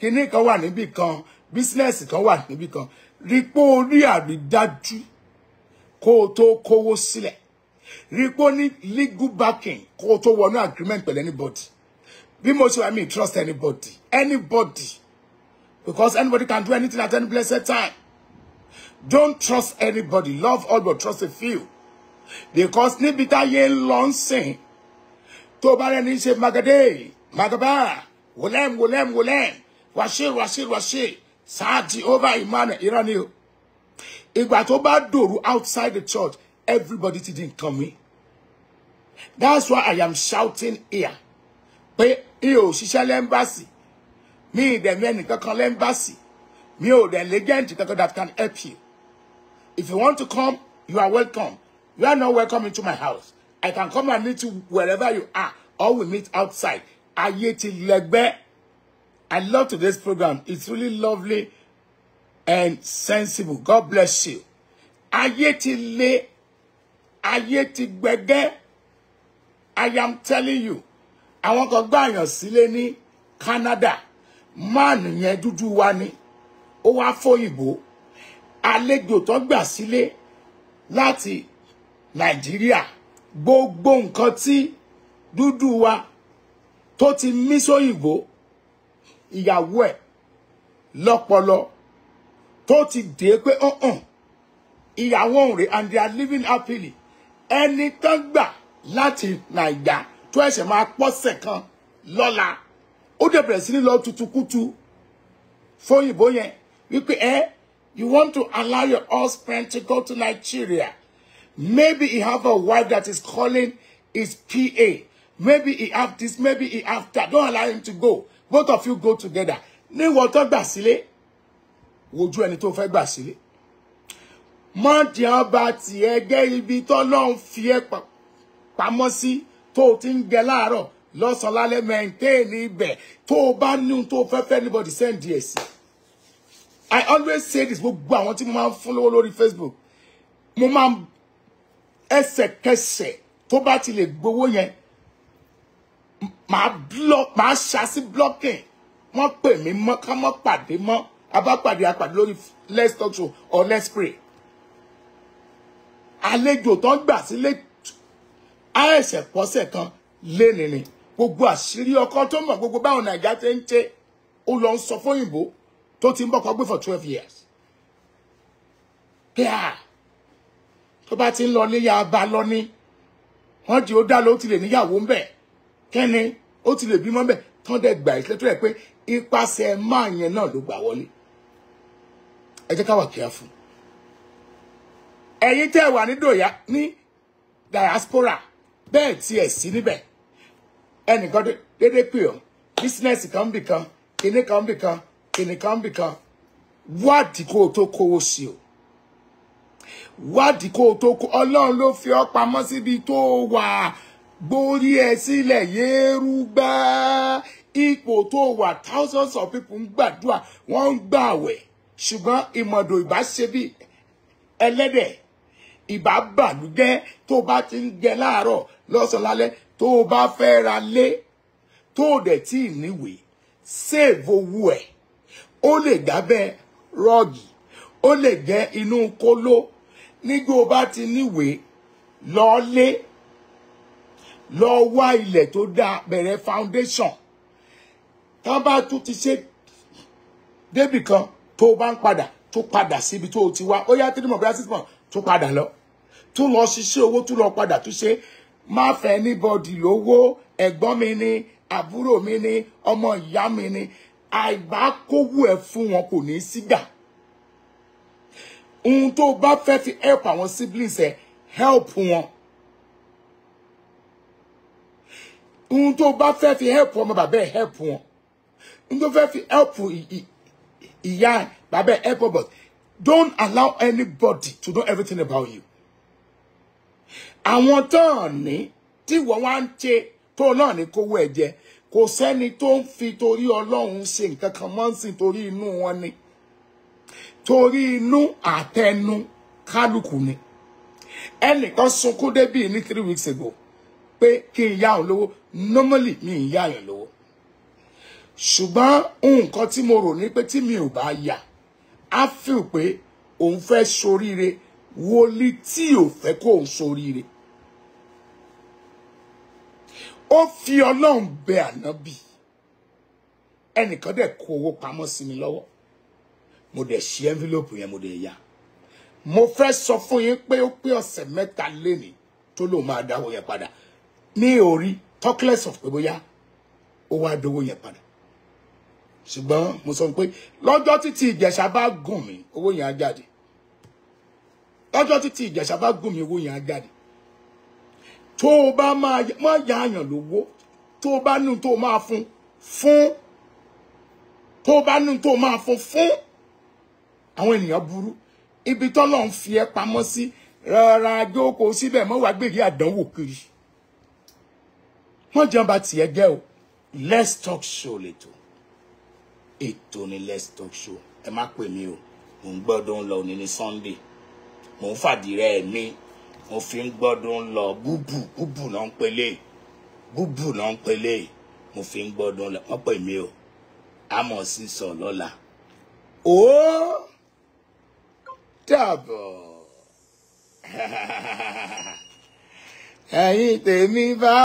kinní kan wà níbì kan bísínẹ́sì kan wà níbì kan. Rí pé o rí àrídájú kó o tó kówó sílẹ̀. Rí pé o ní legal backing kó o tó wọnú agreement pẹ̀lú anybody. Bí mo ṣe wà mí trust anybody anybody. Because anybody can do anything at any blessed time don't trust anybody. Love all but trust a few. Because níbi táyé ń lọ ń sìn tó bá magade magaba wòlẹ́m wòlẹ́m wòlẹ́m wàṣẹ wàṣẹ wàṣẹ sáàtì over emmanuel irọ́ ni o. Ìgbà outside the church everybody ti di nǹkan mi. That's why i am shouting here pé iye òṣìṣẹ́ lẹ́mbàsì. Mi ìdẹ̀mí ẹnìkankan lẹ́mbàsì. Mi ò dẹ̀ legend kankan that can help you if you want to come you are welcome. You are not welcome into my house. I can come and meet you wherever you are or we meet outside. Ayé ti lẹ́gbẹ́. I love today's program. It's really lovely and sensible. God bless you. Ayé ti lé ayé ti gbẹgẹ́. I am telling you. Àwọn kan gbà yàn sílé ní Canada. Máàlù yẹn dúdú wa ni. Ó wá fóyìnbó àlejò tó gbà sílé láti Nàìjíríà. Gbogbo nǹkan tí dúdú wa tó ti mí sóyìnbó ìyàwó ẹ̀ lọ́pọlọ tó ti dé pé ọ̀hún ìyàwó òun rè and they are living happily. Ẹni tán gbà láti Nàìjà tó ẹsẹ̀ máa pọ́sẹ̀ kan lọ́la ó dẹ̀ bẹ̀rẹ̀ sí ní lọ tutukutu fóyìnbó yẹn. Wípé ẹ you want to allow your husband to go to Nigeria? Maybe he have a wife that is calling his PA maybe he have this maybe he have that. Don't allow him to go. Both of you go together. Ní ìwọ tó gbà sílé wojú ẹni tó fẹ́ gbà sílé. Mọ́ọ̀dì ọba tiẹ̀ gẹ́ ibi tọ́lọ́run fi ẹ́ pamọ́ sí tó o ti ń gẹ láàárọ̀ lọ́sàn-án lálẹ́ mẹ́ńtéènì ibẹ̀. Tó o bá ní ohun tó o fẹ́ anybody send ẹ̀. I always say this gbogbo àwọn tí mo máa ń fún lówó lórí Facebook mo máa ń ẹsẹ̀kẹsẹ̀ tó bá ti lè gbowó yẹn màá block màá ṣàṣì blocking. Wọ́n pè mí mọ́ ká mọ́ pàdé mọ́. Abápàdé apàdé lórí let's talk show or let's pray. àlejò tó ń gbà sílé àìsẹ̀ pọ́sẹ̀ kan léni ni gbogbo àṣírí ọkọ tó mọ̀ gbogbo báwọn nàìjíríà ti ń ṣe ó lọ ń sọ fóyìnbó tó ti ń bọ́kọ gbé for twelve years. kíá tó bá ti ń lọ níyà bá lọ ní wọ́n di ó dá ló ti lè níyàwó ń bẹ̀. Kẹ́ni? Ó ti lè bímọ bẹ̀. Tán dẹ̀ gbà ìṣẹ́ tó rẹ̀ pé ipasẹ̀ máa yẹn náà ló gbà wọlé. Ẹ jẹ́ ká wà kíá fún ẹ̀yin tẹ́ wà ní dòyà ní diaspora bẹ́ẹ̀ tí ẹ̀ sí níbẹ̀. Ẹnìkan dédé pè ọ́. Bísínẹ́sì kan bì kan kìnní kan bì kan kìnní kan bì kan wádìí kó o tó kówó sí o. Wádìí kó o tó kó ọlọ́run ló fi ọ́ pamọ́ síbi tó wà. Gbórí ẹ sílẹ̀ yéérú gbá ipò tó wà thousands of people ń gbàdúrà wọ́n ń gbààwẹ̀ ṣùgbọ́n ìmọ̀dò ìbá ṣe bí ẹlẹ́dẹ̀ ìbá bàlújẹ́. Tó bá ti ń jẹ láàárọ̀ lọ́sàn-án lálẹ́ tó bá fẹ́ ra lé tó dẹ̀ tí ì níwèé save owó ẹ̀ ó lè dábẹ́ rọ́ọ̀gì ó lè jẹ́ inú kóló. Nígbà ó bá ti níwèé lọ́ọ́lé lọ wá ilẹ̀ tó dáa bẹ̀rẹ̀ foundation. Tá bá tún ti ṣe débì kan tó bá ń padà tó padà síbi tó ti wá. Ó yá three months bóyá six months tó padà lọ. Tún lọ ṣiṣẹ́ owó tún lọ padà tún ṣe. Má fẹ́ anybody lówó. Ẹ̀gbọ́n mi ni àbúrò mi ni ọmọ ìyá mi ni àìbá kówó ẹ̀ fún wọn kò ní sígbà ohun tó bá fẹ́ fi help àwọn siblings ẹ̀ help wọn. ohun tó bá fẹ́ fi help ọmọ bàbá ẹ̀ help wọn ohun tó fẹ́ fi help ìyá bàbá ẹ̀ help but don't allow anybody to know everything about you. àwọn tán ní tí wọ́n wá ń ṣe tó náà ní kówó ẹ̀ jẹ kò sẹ́ni tó ń fi torí ọlọ́run ṣe nǹkan kan mọ́ sí torí inú wọn ni. Torí inú àtẹnu kálukú ni. Ẹnìkan sunkún débì ní three weeks ago pé kí n yá òun lówó. Normally mi ń yá yàn lówó. Ṣùgbọ́n nǹkan tí mo rò ní pé tí mi ò bá yà á feel pé òun fẹ́ soríire wọlé tí ò fẹ́ kó òun soríire ó fi ọlọ́run bẹ ànábì. Ẹnìkan dẹ̀ kó owó pamọ́ sí mi lọ́wọ́. Mo dẹ̀ ṣí envelope yẹn mo dẹ̀ yá. Mo fẹ́ sọ fún yín pé ó pé ọ̀sẹ̀ mẹ́ta lénìí tó lóun máa dáwó yẹn padà. Ní orí talkless of pé bóyá ó wá dówó yẹn padà. Ṣùgbọ́n mo sọ pé lọ́jọ́ títí ìjẹ̀ṣà bá gùn mí owó yẹn á jáde. Lọ́jọ́ títí ìjẹ̀ṣà bá gùn mí owó yẹn á jáde tó bá máa má yá àyàn lówó. Tó bá nù tó máa fún fún. Tó bá nù tó máa fún fún. Àwọn ènìyàn burú. Ibi tọ́lọ́ ń fi ẹ́ pamọ́ sí rárá jókòó síbẹ̀ mọ́ wàá gbèdé àdánwò kiri. Wọ́n jẹun bá tiẹ̀ jẹ́ o. Let's talk show lẹ́tọ̀ ètò ni let's talk show. Ẹ má pè mí o. Mò ń gbọ́dọ̀ ń lọ ní sunday. Mò ń fàdírẹ́ mi. mo fi ń gbọ́dọ̀ ń lọ. Búbù búbù náà ń pelé. Búbù náà ń pelé. Mo fi ń gbọ́dọ̀ ń lọ. Wọ́n pè mí o. Àmọ̀ sísọ lọ́la. Ó! Dàbọ̀. Ẹ̀yin tèmi bá.